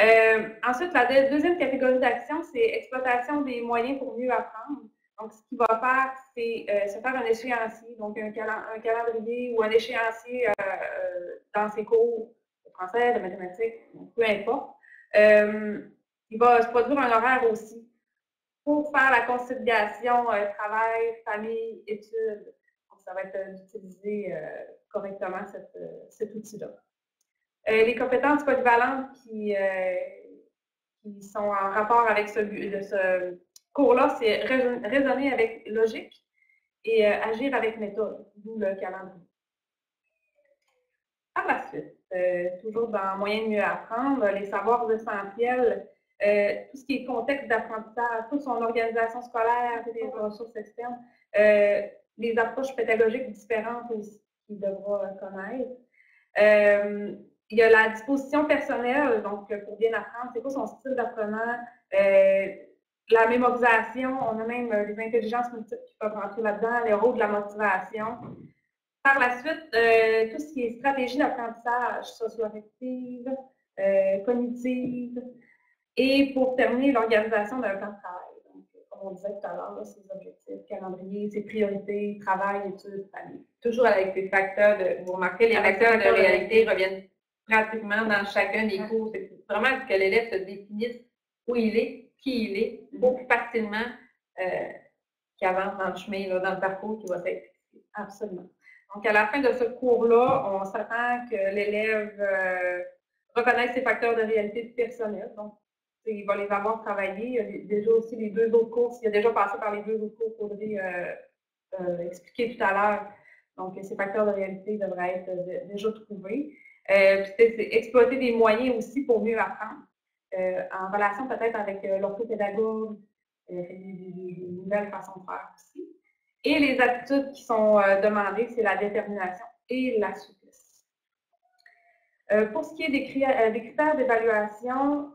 Euh, ensuite, la deuxième catégorie d'action, c'est exploitation des moyens pour mieux apprendre. Donc, ce qu'il va faire, c'est euh, se faire un échéancier, donc un, calendrier ou un échéancier euh, dans ses cours de français, de mathématiques, peu importe. il va se produire un horaire aussi pour faire la conciliation euh, travail, famille, études. ça va être euh, d'utiliser euh, correctement cet outil-là. les compétences polyvalentes qui, qui, sont en rapport avec ce, ce cours-là, c'est raisonner avec logique et agir avec méthode, d'où le calendrier. Par la suite, toujours dans moyen de mieux apprendre, les savoirs essentiels euh, tout ce qui est contexte d'apprentissage, toute son organisation scolaire, les ressources externes, euh, les approches pédagogiques différentes qu'il devra connaître. Euh, il y a la disposition personnelle, donc pour bien apprendre, c'est quoi son style d'apprenant, la mémorisation, on a même les intelligences multiples qui peuvent rentrer là-dedans, les rôles de la motivation. Par la suite, tout ce qui est stratégie d'apprentissage socio-affective, cognitive, et pour terminer, l'organisation d'un plan de travail. Donc, comme on disait tout à l'heure, ses objectifs, calendrier, ses priorités, travail, études, famille. Toujours avec des facteurs de. Vous remarquez, les facteurs, de réalité reviennent pratiquement dans chacun des cours. C'est vraiment que l'élève se définisse où il est, qui il est, beaucoup plus facilement euh, qu'il avance dans le chemin, là, dans le parcours qui va être Absolument. Donc, à la fin de ce cours-là, on s'attend que l'élève euh, reconnaisse ses facteurs de réalité personnelle. Donc, il va les avoir travaillés. Il y a déjà aussi les deux autres cours. Il a déjà passé par les deux autres cours qu'Audrey euh, euh, expliqué tout à l'heure. Donc, ces facteurs de réalité devraient être euh, déjà trouvés. Euh, c'est exploiter des moyens aussi pour mieux apprendre. en relation peut-être avec l'orthopédagogue, des, nouvelles façons de faire aussi. Et les attitudes qui sont demandées, c'est la détermination et la souplesse. Pour ce qui est des, des critères d'évaluation,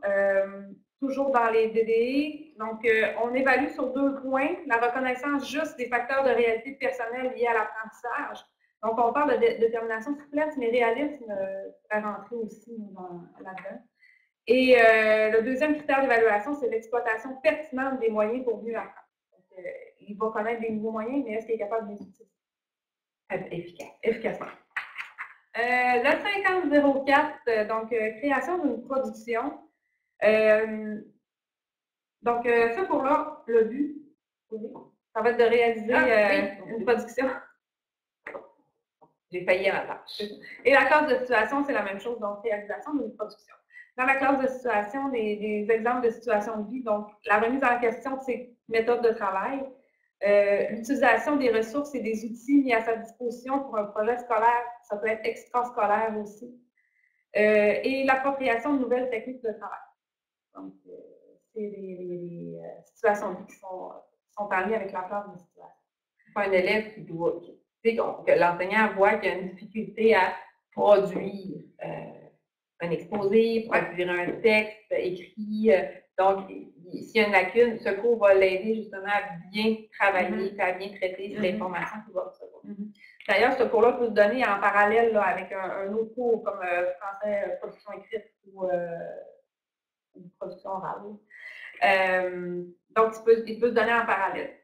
toujours dans les DDI. Donc, euh, on évalue sur deux points la reconnaissance juste des facteurs de réalité personnelle liés à l'apprentissage. Donc, on parle de détermination souplesse, mais réalisme euh, rentrer aussi là-dedans. Et euh, le deuxième critère d'évaluation, c'est l'exploitation pertinente des moyens pour mieux apprendre. Donc, euh, il va connaître des nouveaux moyens, mais est-ce qu'il est capable de les utiliser? Efficace. Efficacement. Le 5004, donc création d'une production. Euh, donc, euh, ça pour là, le but, ça va être de réaliser ah, euh, une production. J'ai failli à la tâche. Et la classe de situation, c'est la même chose, donc réalisation d'une production. Dans la classe de situation, des, exemples de situation de vie, donc la remise en question de ses méthodes de travail, l'utilisation des ressources et des outils mis à sa disposition pour un projet scolaire, ça peut être extrascolaire aussi, et l'appropriation de nouvelles techniques de travail. Donc, euh, c'est les, euh, situations qui sont, sont parlées avec la classe de situation. Un élève qui doit, que l'enseignant voit qu'il y a une difficulté à produire euh, un exposé, produire un texte écrit. donc, s'il y a une lacune, ce cours va l'aider justement à bien travailler, mm-hmm. à bien traiter mm-hmm. l'information qu'il va recevoir. Mm-hmm. D'ailleurs, ce cours-là peut se donner en parallèle avec un, autre cours comme français, production écrite ou une production orale. Euh, donc, il peut, il peut se donner en parallèle.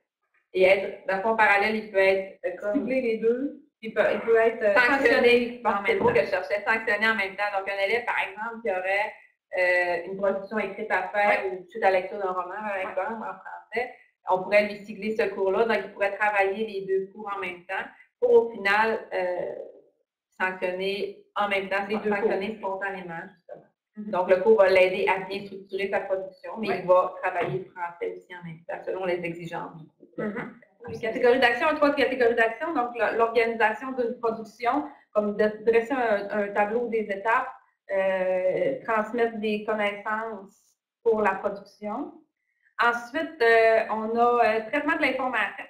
Et être, dans le parallèle, il peut être euh, comme. les deux. Il peut, il peut être euh, sanctionné. C'est le mot que je cherchais, sanctionné en même temps. Donc, un élève, par exemple, qui aurait une production écrite à faire ou suite à la lecture d'un roman, par exemple, en français, on pourrait lui sigler ce cours-là. Donc, il pourrait travailler les deux cours en même temps pour au final sanctionner en même temps, c'est sanctionner spontanément, justement. Mhm. Donc, le cours va l'aider à bien structurer sa production, mais il va travailler le français aussi en même temps, selon les exigences du cours. Mhm. Catégorie d'action, trois catégories d'action. Donc, l'organisation d'une production, comme dresser un, tableau des étapes, euh, transmettre des connaissances pour la production. Ensuite, euh, on a euh, traitement de l'information.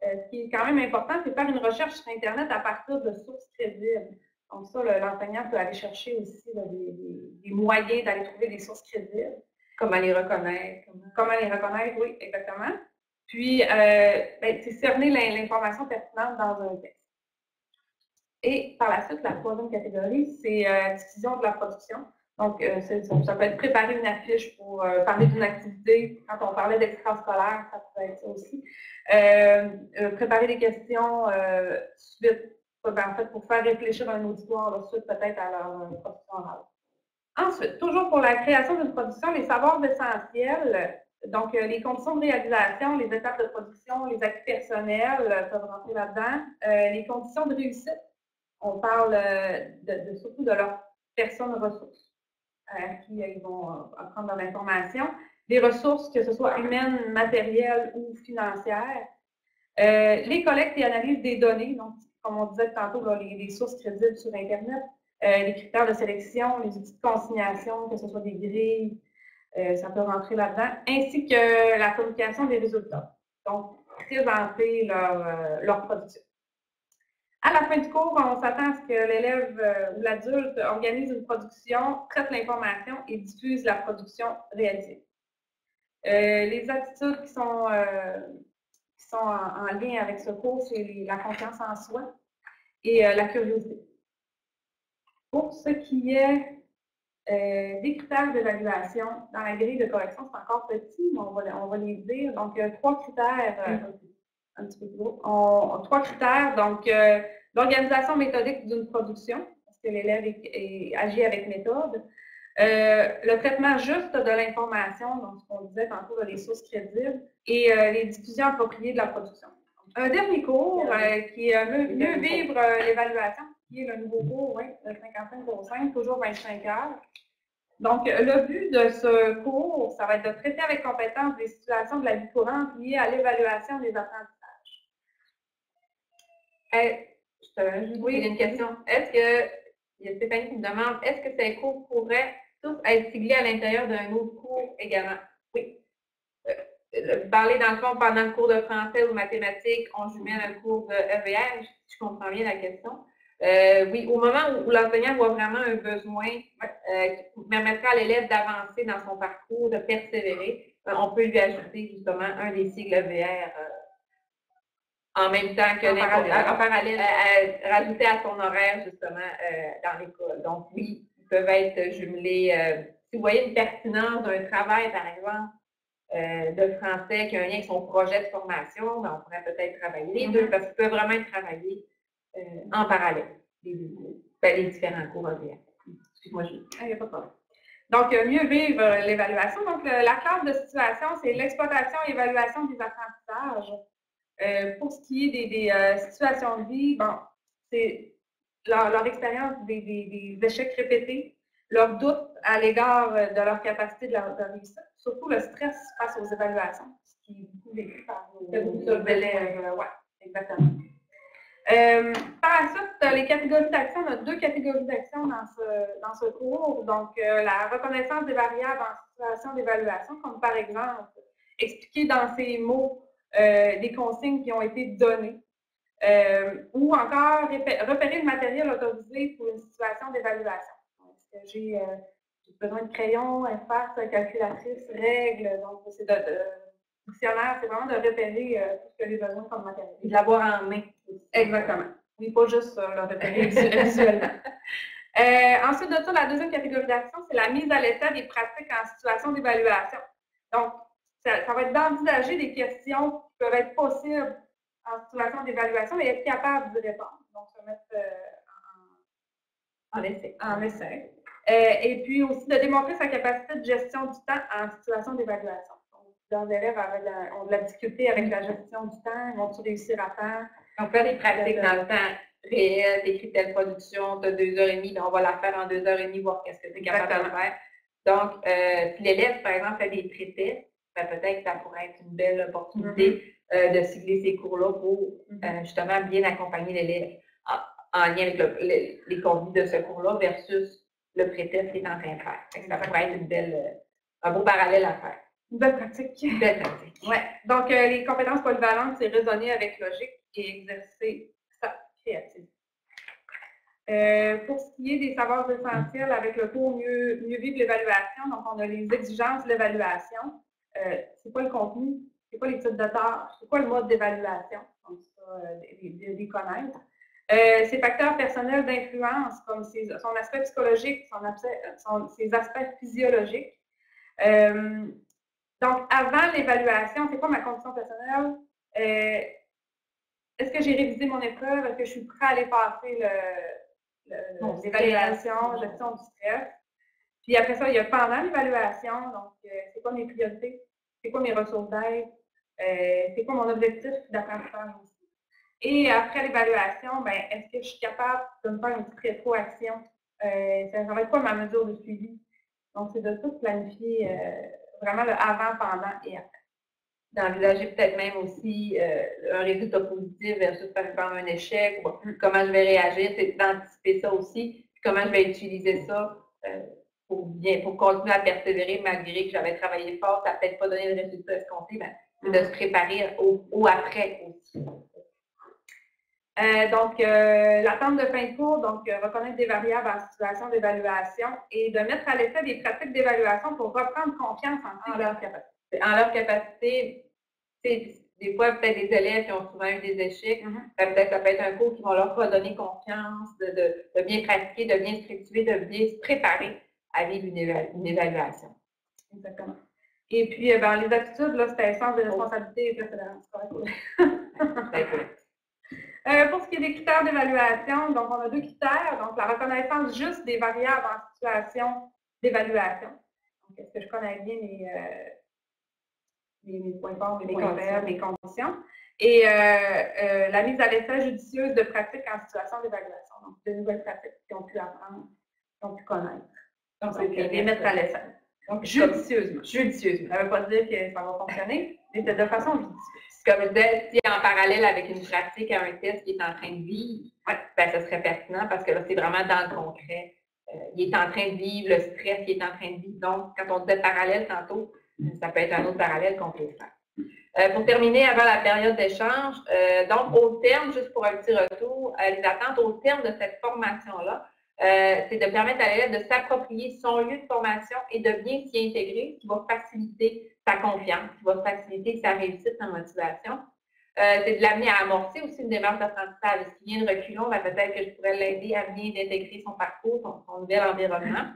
ce qui est quand même important, c'est faire une recherche sur Internet à partir de sources crédibles. Donc ça, l'enseignant peut aller chercher aussi des, moyens d'aller trouver des sources crédibles. Comment les reconnaître. Comment, les reconnaître, oui, exactement. Puis, euh, ben, c'est cerner l'information pertinente dans un texte. Et par la suite, la troisième catégorie, c'est euh, diffusion de la production. Donc, euh, ça peut être préparer une affiche pour euh, parler d'une activité. Quand on parlait d'extrascolaire, ça pourrait être ça aussi. préparer des questions suite en fait, pour faire réfléchir un auditoire, suite peut-être à leur production orale. Ensuite, toujours pour la création d'une production, les savoirs essentiels, donc les conditions de réalisation, les étapes de production, les actes personnels peuvent rentrer là-dedans. les conditions de réussite, on parle de, surtout de leurs personnes ressources à qui ils vont apprendre leur information. Des ressources, que ce soit humaines, matérielles ou financières. les collectes et analyses des données, donc comme on disait tantôt, les, sources crédibles sur Internet, euh, les critères de sélection, les outils de consignation, que ce soit des grilles, euh, ça peut rentrer là-dedans, ainsi que la communication des résultats. Donc, présenter leur, euh, leur production. À la fin du cours, on s'attend à ce que l'élève ou l'adulte organise une production, traite l'information et diffuse la production réalisée. les attitudes qui sont qui sont en, lien avec ce cours, c'est la confiance en soi et euh, la curiosité. Pour ce qui est euh, des critères d'évaluation, dans la grille de correction, c'est encore petit, mais on va, on va les dire. Donc, trois critères, euh, un petit peu trois critères, donc l'organisation méthodique d'une production, parce que l'élève agit avec méthode. Euh, le traitement juste de l'information, donc ce qu'on disait tantôt, les sources crédibles, et euh, les diffusions appropriées de la production. Un dernier cours euh, qui est mieux, vivre l'évaluation, qui est le nouveau cours, oui, 55 toujours 25 heures. Donc, le but de ce cours, ça va être de traiter avec compétence des situations de la vie courante liées à l'évaluation des apprentissages. Je te, oui, une question. Est-ce que, il y a Stéphanie qui me demande, est-ce que ces cours pourraient tous être siglés à l'intérieur d'un autre cours également? Oui. Euh, parler dans le fond pendant le cours de français ou mathématiques, on jumelle un cours de EVR, si je comprends bien la question. Euh, oui, au moment où, l'enseignant voit vraiment un besoin euh, qui permettra à l'élève d'avancer dans son parcours, de persévérer, on peut lui ajouter justement un des sigles EVR en même temps que en parallèle, rajouter à son horaire justement dans l'école. Donc oui, peuvent être jumelés. Euh, si vous voyez une pertinence d'un travail, par exemple, euh, de français qui a un lien avec son projet de formation, ben, on pourrait peut-être travailler les deux mm-hmm. parce qu'ils peuvent vraiment être travaillés euh, en parallèle, les, ben, les différents cours Excuse-moi, je... Ah, il n'y a pas de problème. Donc, mieux vivre l'évaluation. Donc, la classe de situation, c'est l'exploitation et l'évaluation des apprentissages. Pour ce qui est des, situations de vie, bon, c'est leur, expérience des, échecs répétés, leur doute à l'égard euh, de leur capacité de, leur, réussir, surtout le stress face aux évaluations, ce qui est beaucoup vécu par les élèves. Oui, exactement. Euh, par la suite, les catégories d'action, on a deux catégories d'action dans ce, dans ce cours. Donc, euh, la reconnaissance des variables en situation d'évaluation, comme par exemple expliquer dans ces mots des consignes qui ont été données euh, ou encore repérer le matériel autorisé pour une situation d'évaluation. Est-ce que j'ai euh, besoin de crayon, espace, calculatrice, règles? Donc, c'est de, dictionnaire, c'est vraiment de repérer euh, tout ce que j'ai besoin comme matériel. Et de l'avoir en main. Exactement. Oui, pas juste le repérer [LAUGHS] visuellement. ensuite de ça, la deuxième catégorie d'action, c'est la mise à l'état des pratiques en situation d'évaluation. Donc, ça, ça va être d'envisager des questions qui peuvent être possibles en situation d'évaluation et être capable de répondre. Donc, se mettre euh, en, essai. En essai. et puis aussi de démontrer sa capacité de gestion du temps en situation d'évaluation. Donc, les élèves ont de la difficulté avec la gestion du temps, ils vont-ils réussir à faire? On fait des pratiques dans le temps réel, des de production, de deux heures et demie, on va la faire en deux heures et demie, voir qu'est-ce que tu es capable de faire. Donc, euh, si l'élève, par exemple, fait des traités, ben, peut-être que ça pourrait être une belle opportunité mm-hmm. euh, de cibler ces cours-là pour mm-hmm. euh, justement bien accompagner l'élève en, lien avec les conduits de ce cours-là versus le prétexte qu'il est en train de faire. Ça pourrait être une belle, un beau parallèle à faire. Une belle pratique. Une belle pratique. Ouais. Donc, les compétences polyvalentes, c'est raisonner avec logique et exercer euh, pour ce qui est des savoirs essentiels, avec le cours Mieux, mieux vivre l'évaluation, donc on a les exigences de l'évaluation. Euh, c'est quoi le contenu? C'est quoi les types de tâches? C'est quoi le mode d'évaluation? Donc, ça, euh, de, les connaître. ses facteurs personnels d'influence, comme son aspect psychologique, son, ses aspects physiologiques. donc, avant l'évaluation, c'est quoi ma condition personnelle? est-ce que j'ai révisé mon épreuve? Est-ce que je suis prêt à aller passer l'évaluation, gestion du stress? Puis après ça, il y a pendant l'évaluation, donc euh, c'est quoi mes priorités? C'est quoi mes ressources d'aide? Euh, c'est quoi mon objectif d'apprentissage aussi? Et après l'évaluation, ben, est-ce que je suis capable de me faire une petite rétroaction? Euh, ça, va être quoi ma mesure de suivi? Donc, c'est de tout planifier vraiment le avant, pendant et après d'envisager peut-être même aussi un résultat positif versus par exemple un échec, ou comment je vais réagir, c'est d'anticiper ça aussi, puis comment je vais utiliser ça pour bien, pour continuer à persévérer malgré que j'avais travaillé fort, ça n'a peut-être pas donné le résultat escompté, mais de se préparer au, après aussi. Euh, donc, l'attente de fin de cours, donc reconnaître des variables en situation d'évaluation et de mettre à l'effet des pratiques d'évaluation pour reprendre confiance en, en leur capacité en leur capacité, des fois, peut-être des élèves qui ont souvent eu des échecs, mm-hmm. peut-être ça peut être un cours qui va leur redonner confiance, de, bien pratiquer, de bien structurer, de bien se préparer vivre une, évaluation. Exactement. Et puis, euh, ben, les attitudes, là, c'était sens de responsabilité et précédence. [LAUGHS] euh, pour ce qui est des critères d'évaluation, donc on a deux critères. Donc, la reconnaissance juste des variables en situation d'évaluation. Donc, est-ce que je connais bien les, euh, les, points forts, les, conditions. les conditions? Et euh, la mise à l'effet judicieuse de pratiques en situation d'évaluation. Donc, de nouvelles pratiques qu'ils ont pu apprendre, qu'ils ont pu connaître. Donc, c'est les mettre à l'effet. Donc, judicieusement. Judicieusement. Ça ne veut pas dire que ça va fonctionner, mais c'est de façon judicieuse. Comme je disais, si en parallèle avec une pratique à un test qui est en train de vivre, ben, ça serait pertinent parce que là, c'est vraiment dans le concret. Euh, il est en train de vivre, le stress, il est en train de vivre. Donc, quand on disait parallèle tantôt, ça peut être un autre parallèle qu'on peut faire. Euh, pour terminer, avant la période d'échange, euh, donc au terme, juste pour un petit retour, euh, les attentes au terme de cette formation-là, c'est de permettre à l'élève de s'approprier son lieu de formation et de bien s'y intégrer, ce qui va faciliter sa confiance, qui va faciliter sa réussite, sa motivation. c'est de l'amener à amorcer aussi une démarche d'apprentissage. S'il vient de reculons, ben, peut-être que je pourrais l'aider à bien intégrer son parcours, son, son nouvel environnement.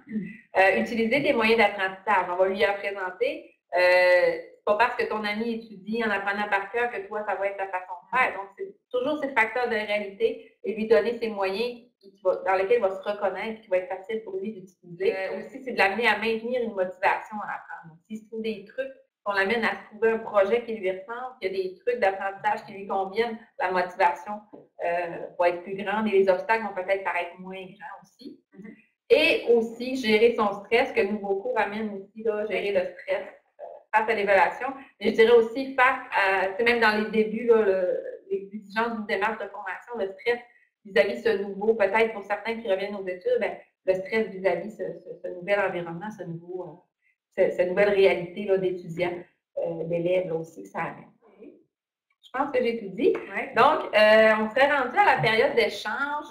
utiliser des moyens d'apprentissage. On va lui en présenter euh, pas parce que ton ami étudie en apprenant par cœur que toi, ça va être ta façon de faire. Donc, c'est toujours ces facteurs de réalité et lui donner ces moyens dans lesquels il va se reconnaître, qui va être facile pour lui d'utiliser. Euh, aussi, c'est de l'amener à maintenir une motivation à apprendre. S'il se trouve des trucs, qu'on l'amène à se trouver un projet qui lui ressemble, qu'il y a des trucs d'apprentissage qui lui conviennent, la motivation euh, va être plus grande et les obstacles vont peut-être paraître moins grands aussi. Mm-hmm. Et aussi, gérer son stress, que nous beaucoup ramène aussi, là, gérer le stress face à l'évaluation. Mais je dirais aussi face à, c'est même dans les débuts, l'exigence d'une démarche de formation, le stress vis-à-vis de ce nouveau, peut-être pour certains qui reviennent aux études, ben, le stress vis-à-vis de ce, nouvel environnement, ce nouveau, euh, cette nouvelle réalité d'étudiants, euh, d'élèves aussi, ça arrive. Je pense que j'ai tout dit. Donc, euh, on serait rendu à la période d'échange.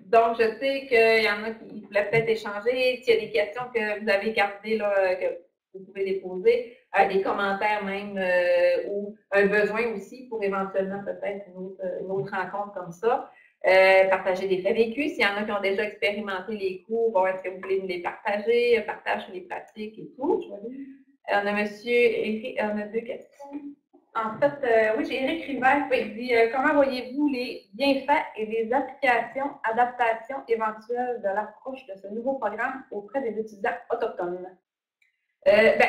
donc, je sais qu'il y en a qui voulaient peut-être échanger. S'il y a des questions que vous avez gardées, là, que vous pouvez les poser, euh, des commentaires même euh, ou un besoin aussi pour éventuellement peut-être une autre, rencontre comme ça. Euh, partager des faits vécus. S'il y en a qui ont déjà expérimenté les cours, bon, est-ce que vous voulez nous les partager? Partage les pratiques et tout. On a monsieur, on a deux questions. En fait, euh, oui, j'ai Éric River qui dit euh, Comment voyez-vous les bienfaits et les applications, adaptations éventuelles de l'approche de ce nouveau programme auprès des étudiants autochtones? Euh, ben,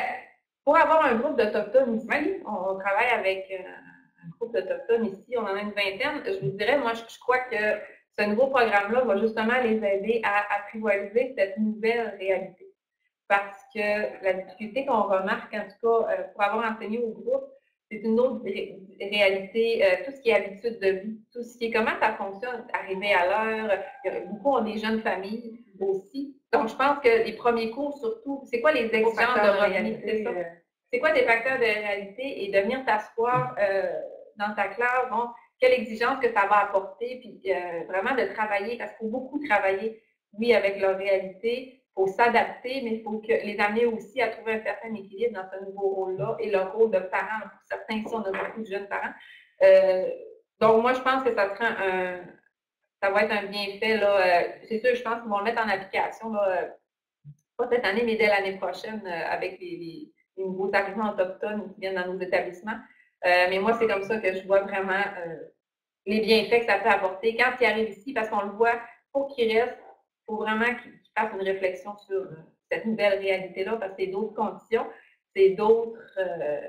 pour avoir un groupe d'Autochtones ici, on, travaille avec un groupe d'Autochtones ici, on en a une vingtaine. Je vous dirais, moi, je, crois que ce nouveau programme-là va justement les aider à apprivoiser cette nouvelle réalité. Parce que la difficulté qu'on remarque, en tout cas, pour avoir enseigné au groupe, c'est une autre réalité, euh, tout ce qui est habitude de vie, tout ce qui est comment ça fonctionne, arriver à l'heure. Beaucoup ont des jeunes familles aussi. Donc, je pense que les premiers cours, surtout, c'est quoi les exigences de revenus? C'est euh. C'est quoi tes facteurs de réalité et de venir t'asseoir euh, dans ta classe, bon, quelle exigence que ça va apporter, puis vraiment de travailler, parce qu'il faut beaucoup travailler, oui, avec leur réalité, faut s'adapter, mais il faut que les amener aussi à trouver un certain équilibre dans ce nouveau rôle-là et leur rôle de parent. Pour certains ici, on a beaucoup de jeunes parents. Euh, donc, moi, je pense que ça sera un, ça va être un bienfait. Là, euh, c'est sûr, je pense qu'ils vont le mettre en application, là, euh, pas cette année, mais dès l'année prochaine, avec les, nouveaux arrivants autochtones qui viennent dans nos établissements. mais moi, c'est comme ça que je vois vraiment les bienfaits que ça peut apporter quand ils arrivent ici, parce qu'on le voit, pour qu'ils restent, il faut vraiment qu'ils fasse une réflexion sur euh, cette nouvelle réalité-là, parce que c'est d'autres conditions, c'est d'autres euh,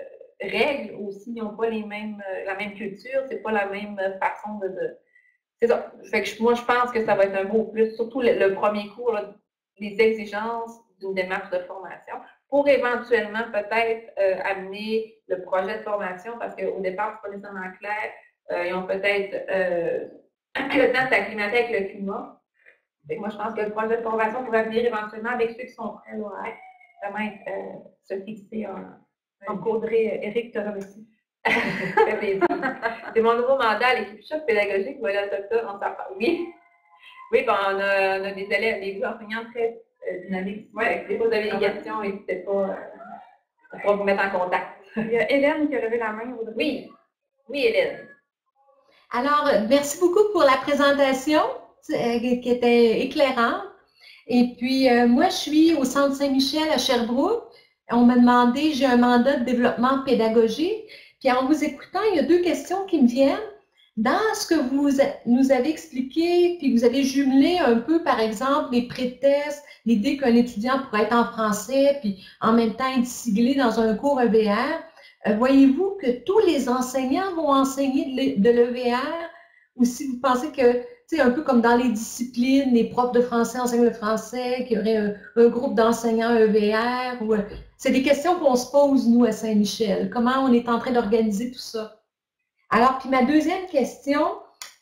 règles aussi, ils n'ont pas les mêmes, euh, la même culture, c'est pas la même façon de. C'est ça. Moi, je pense que ça va être un beau plus, surtout le, premier cours, les exigences d'une démarche de formation, pour éventuellement peut-être amener le projet de formation, parce qu'au départ, c'est pas nécessairement clair. ils ont peut-être [CLEARS THROAT] le temps de s'acclimater avec le climat moi, je pense que le projet de formation pourrait venir éventuellement avec ceux qui sont prêts à vraiment euh, se fixer en, en coderie. Eric te remercie. C'est mon nouveau mandat à l'équipe choc pédagogique. Voilà, s'en parle. Oui. Oui, ben, on, a, on, a, des élèves, des enseignants très euh, dynamiques. Oui, si vous avez des questions, n'hésitez pas. Euh, on pourra vous mettre en contact. Il y a Hélène qui a levé la main. Oui. Oui, Hélène. Alors, merci beaucoup pour la présentation. Euh, qui était éclairante. Et puis, euh, moi, je suis au Centre Saint-Michel à Sherbrooke. On m'a demandé, j'ai un mandat de développement pédagogique. Puis en vous écoutant, il y a deux questions qui me viennent. Dans ce que vous nous avez expliqué, puis vous avez jumelé un peu, par exemple, les pré-tests, l'idée qu'un étudiant pourrait être en français, puis en même temps être siglé dans un cours EVR, euh, voyez-vous que tous les enseignants vont enseigner de l'EVR ou si vous pensez que c'est un peu comme dans les disciplines, les profs de français enseignent le français, qu'il y aurait un, groupe d'enseignants EVR. Euh, c'est des questions qu'on se pose, nous, à Saint-Michel. Comment on est en train d'organiser tout ça? Alors, puis ma deuxième question,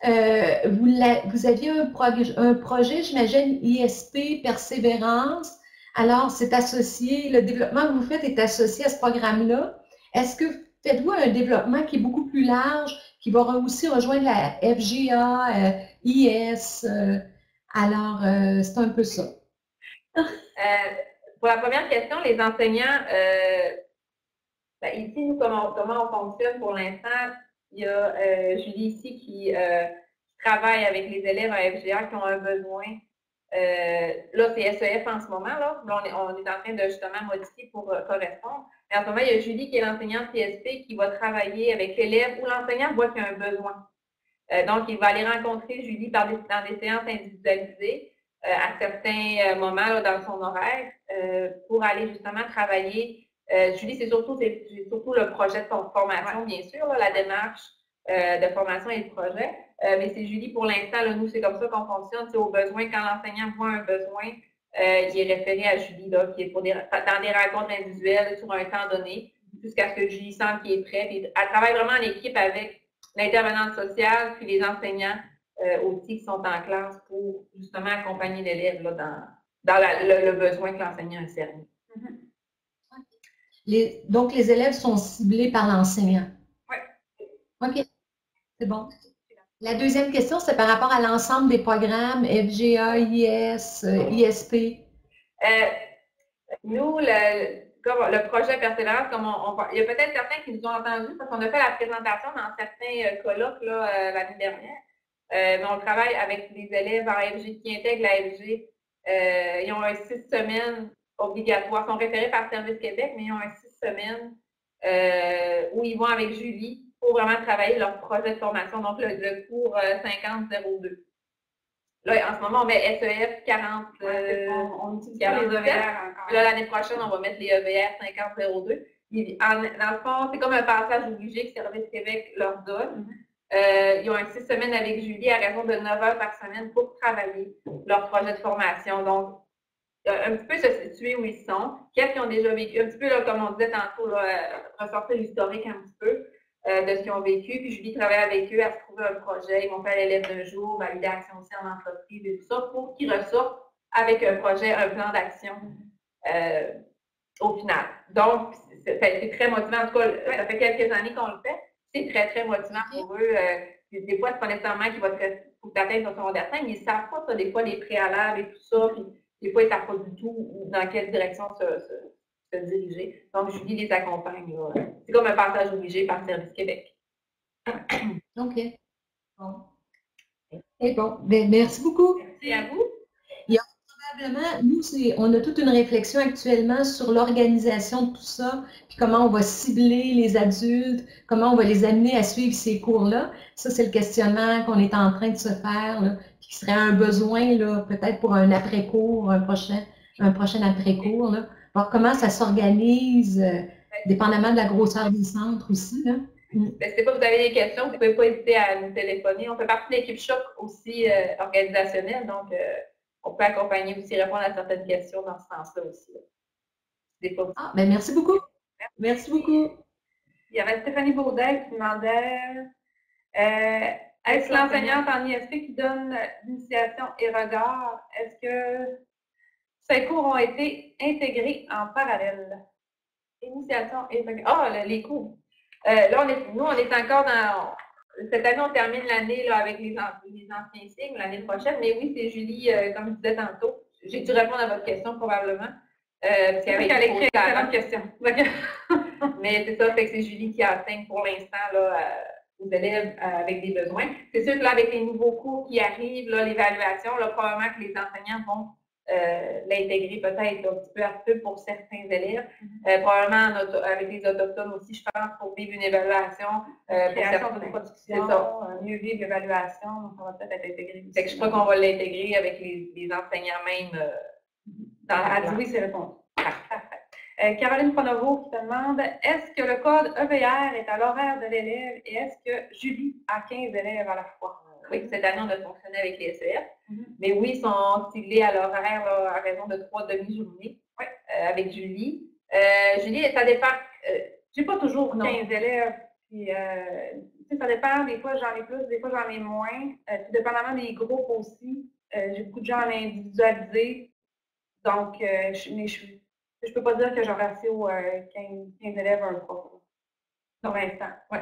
euh, vous, vous, aviez un, un projet, j'imagine, ISP, Persévérance. Alors, c'est associé, le développement que vous faites est associé à ce programme-là. Est-ce que faites-vous un développement qui est beaucoup plus large, qui va aussi rejoindre la FGA, euh, IS. Euh, alors, euh, c'est un peu ça. pour la première question, les enseignants, ben, ici, nous, comment, on fonctionne pour l'instant, il y a Julie ici qui travaille avec les élèves à FGA qui ont un besoin. là, c'est SEF en ce moment, là. on, est, on est en train de justement modifier pour correspondre. Et en ce moment, il y a Julie qui est l'enseignante CSP qui va travailler avec l'élève ou l'enseignant voit qu'il y a un besoin. Euh, donc, il va aller rencontrer Julie dans des séances individualisées euh, à certains euh, moments dans son horaire pour aller justement travailler. Julie, c'est surtout, surtout le projet de formation, bien sûr, la démarche de formation et de projet. mais c'est Julie, pour l'instant, nous, c'est comme ça qu'on fonctionne. C'est au besoin, quand l'enseignant voit un besoin, euh, il est référé à Julie, là, qui est pour des, dans des rencontres individuelles sur un temps donné, jusqu'à ce que Julie sente qu'il est prêt. elle travaille vraiment en équipe avec l'intervenante sociale, puis les enseignants euh, aussi qui sont en classe pour justement accompagner l'élève dans, dans le, besoin que l'enseignant a cerné. donc, les élèves sont ciblés par l'enseignant. Oui. OK. C'est bon. La deuxième question, c'est par rapport à l'ensemble des programmes FGA, IS, euh, ISP. Euh, nous, le, projet Persévérance, comme on, il y a peut-être certains qui nous ont entendus parce qu'on a fait la présentation dans certains euh, colloques l'année dernière. mais on travaille avec des élèves en FG qui intègrent la FG. ils ont un six semaines obligatoire. Ils sont référés par Service Québec, mais ils ont un six semaines où ils vont avec Julie pour vraiment travailler leur projet de formation, donc le, cours 50-02. Là, en ce moment, on met SEF 40, on, utilise les EVR Là, l'année prochaine, on va mettre les EVR 50-02. dans le fond, c'est comme un passage obligé que Service Québec leur donne. Mm-hmm. Euh, ils ont un six semaines avec Julie à raison de 9 heures par semaine pour travailler leur projet de formation. Donc, un petit peu se situer où ils sont, qu'est-ce qu'ils ont déjà vécu, un petit peu comme on disait tantôt, là, euh, ressortir l'historique un petit peu euh, de ce qu'ils ont vécu. Puis Julie travaille avec eux à se trouver un projet. Ils vont faire l'élève d'un jour, validation aussi en entreprise et tout ça pour qu'ils ressortent avec un projet, un plan d'action au final. Donc, c'est très motivant. En tout cas, ça fait quelques années qu'on le fait c'est très, très motivant pour eux. Euh, des fois, c'est pas nécessairement qu'il va te pour atteindre ton secondaire 5, mais ils ne savent pas, ça, des fois, les préalables et tout ça. Puis, des fois, ils ne savent pas du tout dans quelle direction se, diriger. Donc, Julie les accompagne. C'est comme un passage obligé par Service Québec. [CLEARS THROAT] OK. Bon. Et bon, ben, merci beaucoup. Merci à vous nous, on a toute une réflexion actuellement sur l'organisation de tout ça, puis comment on va cibler les adultes, comment on va les amener à suivre ces cours-là. Ça, c'est le questionnement qu'on est en train de se faire, là, qui serait un besoin peut-être pour un après-cours, un prochain, un prochain après-cours, voir comment ça s'organise, euh, dépendamment de la grosseur du centre aussi. Là. Mm. C'est pas vous avez des questions, vous ne pouvez pas hésiter à nous téléphoner. On fait partie de l'équipe choc aussi euh, organisationnelle, donc euh, on peut accompagner aussi, répondre à certaines questions dans ce sens-là aussi. Ah, ben merci beaucoup. Merci. beaucoup. Il y avait Stéphanie Baudet qui demandait euh, est-ce l'enseignante en ISP qui donne l'initiation et regard? Est-ce que ces cours ont été intégrés en parallèle? Initiation et. Ah, les cours. Euh, là, on est, nous, on est encore dans cette année, on termine l'année avec les, anciens signes l'année prochaine. Mais oui, c'est Julie, euh, comme je disais tantôt. J'ai dû répondre à votre question probablement. Euh, parce qu'elle a écrit une question. [LAUGHS] mais c'est ça, fait que c'est Julie qui enseigne pour l'instant euh, aux élèves avec des besoins. C'est sûr que là, avec les nouveaux cours qui arrivent, l'évaluation, probablement que les enseignants vont l'intégrer peut-être un petit peu à peu pour certains élèves. Mm-hmm. Euh, probablement avec les autochtones aussi, je pense, pour vivre une évaluation. Euh, Création de production, ça. mieux vivre l'évaluation, ça va peut-être être intégré. Fait que je crois qu'on va l'intégrer avec les, les, enseignants même. Mm-hmm. dans oui, c'est répondu. Parfait. Caroline Pronovo qui te demande est-ce que le code EVR est à l'horaire de l'élève et est-ce que Julie a 15 élèves à la fois? Oui, cette année, on a fonctionné avec les SEF. Mm-hmm. Mais oui, ils sont ciblés à l'horaire à raison de trois demi-journées euh, avec Julie. Euh, Julie, ça dépend. Euh, j'ai pas toujours 15 élèves. Puis, ça dépend. Des fois, j'en ai plus, des fois, j'en ai moins. dépendamment des groupes aussi. j'ai beaucoup de gens individualisés. Donc, je, mais je ne peux pas dire que j'aurai assez aux 15, 15, élèves un prof. Pour l'instant, oui.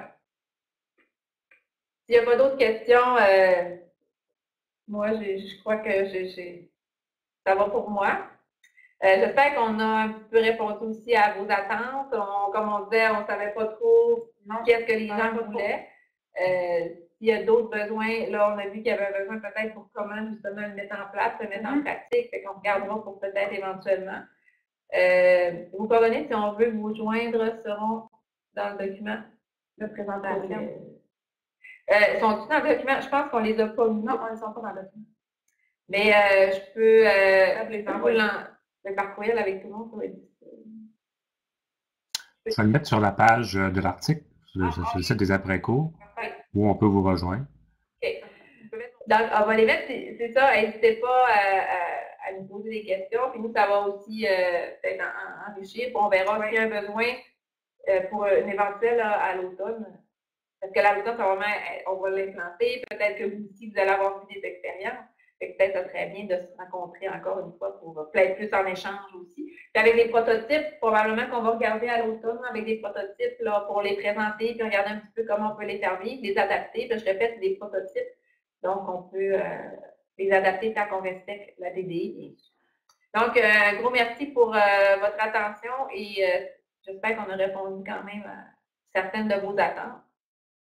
S'il n'y a pas d'autres questions, euh, moi, je crois que ça va pour moi. Euh, j'espère qu'on a un peu répondu aussi à vos attentes. comme on disait, on ne savait pas trop qu'est-ce que les gens voulaient. Euh, s'il y a d'autres besoins, là, on a vu qu'il y avait un besoin peut-être pour comment justement le mettre en place, le mettre en mm-hmm. pratique. Fait qu'on regardera pour peut-être éventuellement. vos coordonnées, si on veut vous joindre, seront dans le document de présentation. Euh, sont-ils dans le document? Je pense qu'on les a pas mis. Non, on ne les a pas dans le document. Mais euh, je peux euh, les envoyer le parcourir avec tout le monde. Je vais le mettre sur la page de l'article, sur, le site des après-cours, où on peut vous rejoindre. OK. on va les mettre, c'est ça. N'hésitez pas à, nous poser des questions. Puis nous, ça va aussi peut-être enrichir. on verra s'il y a un besoin pour une éventuelle à l'automne. Parce que la méthode, vraiment, on va l'implanter. Peut-être que vous aussi, vous allez avoir vu des expériences. Peut-être ça serait bien de se rencontrer encore une fois pour peut-être plus en échange aussi. Puis avec les prototypes, probablement qu'on va regarder à l'automne avec des prototypes là, pour les présenter, puis regarder un petit peu comment on peut les faire vivre, les adapter. Je répète, c'est des prototypes. Donc, on peut euh, les adapter tant qu'on respecte la DDI, Donc, euh, un gros merci pour euh, votre attention et j'espère qu'on a répondu quand même à certaines de vos attentes.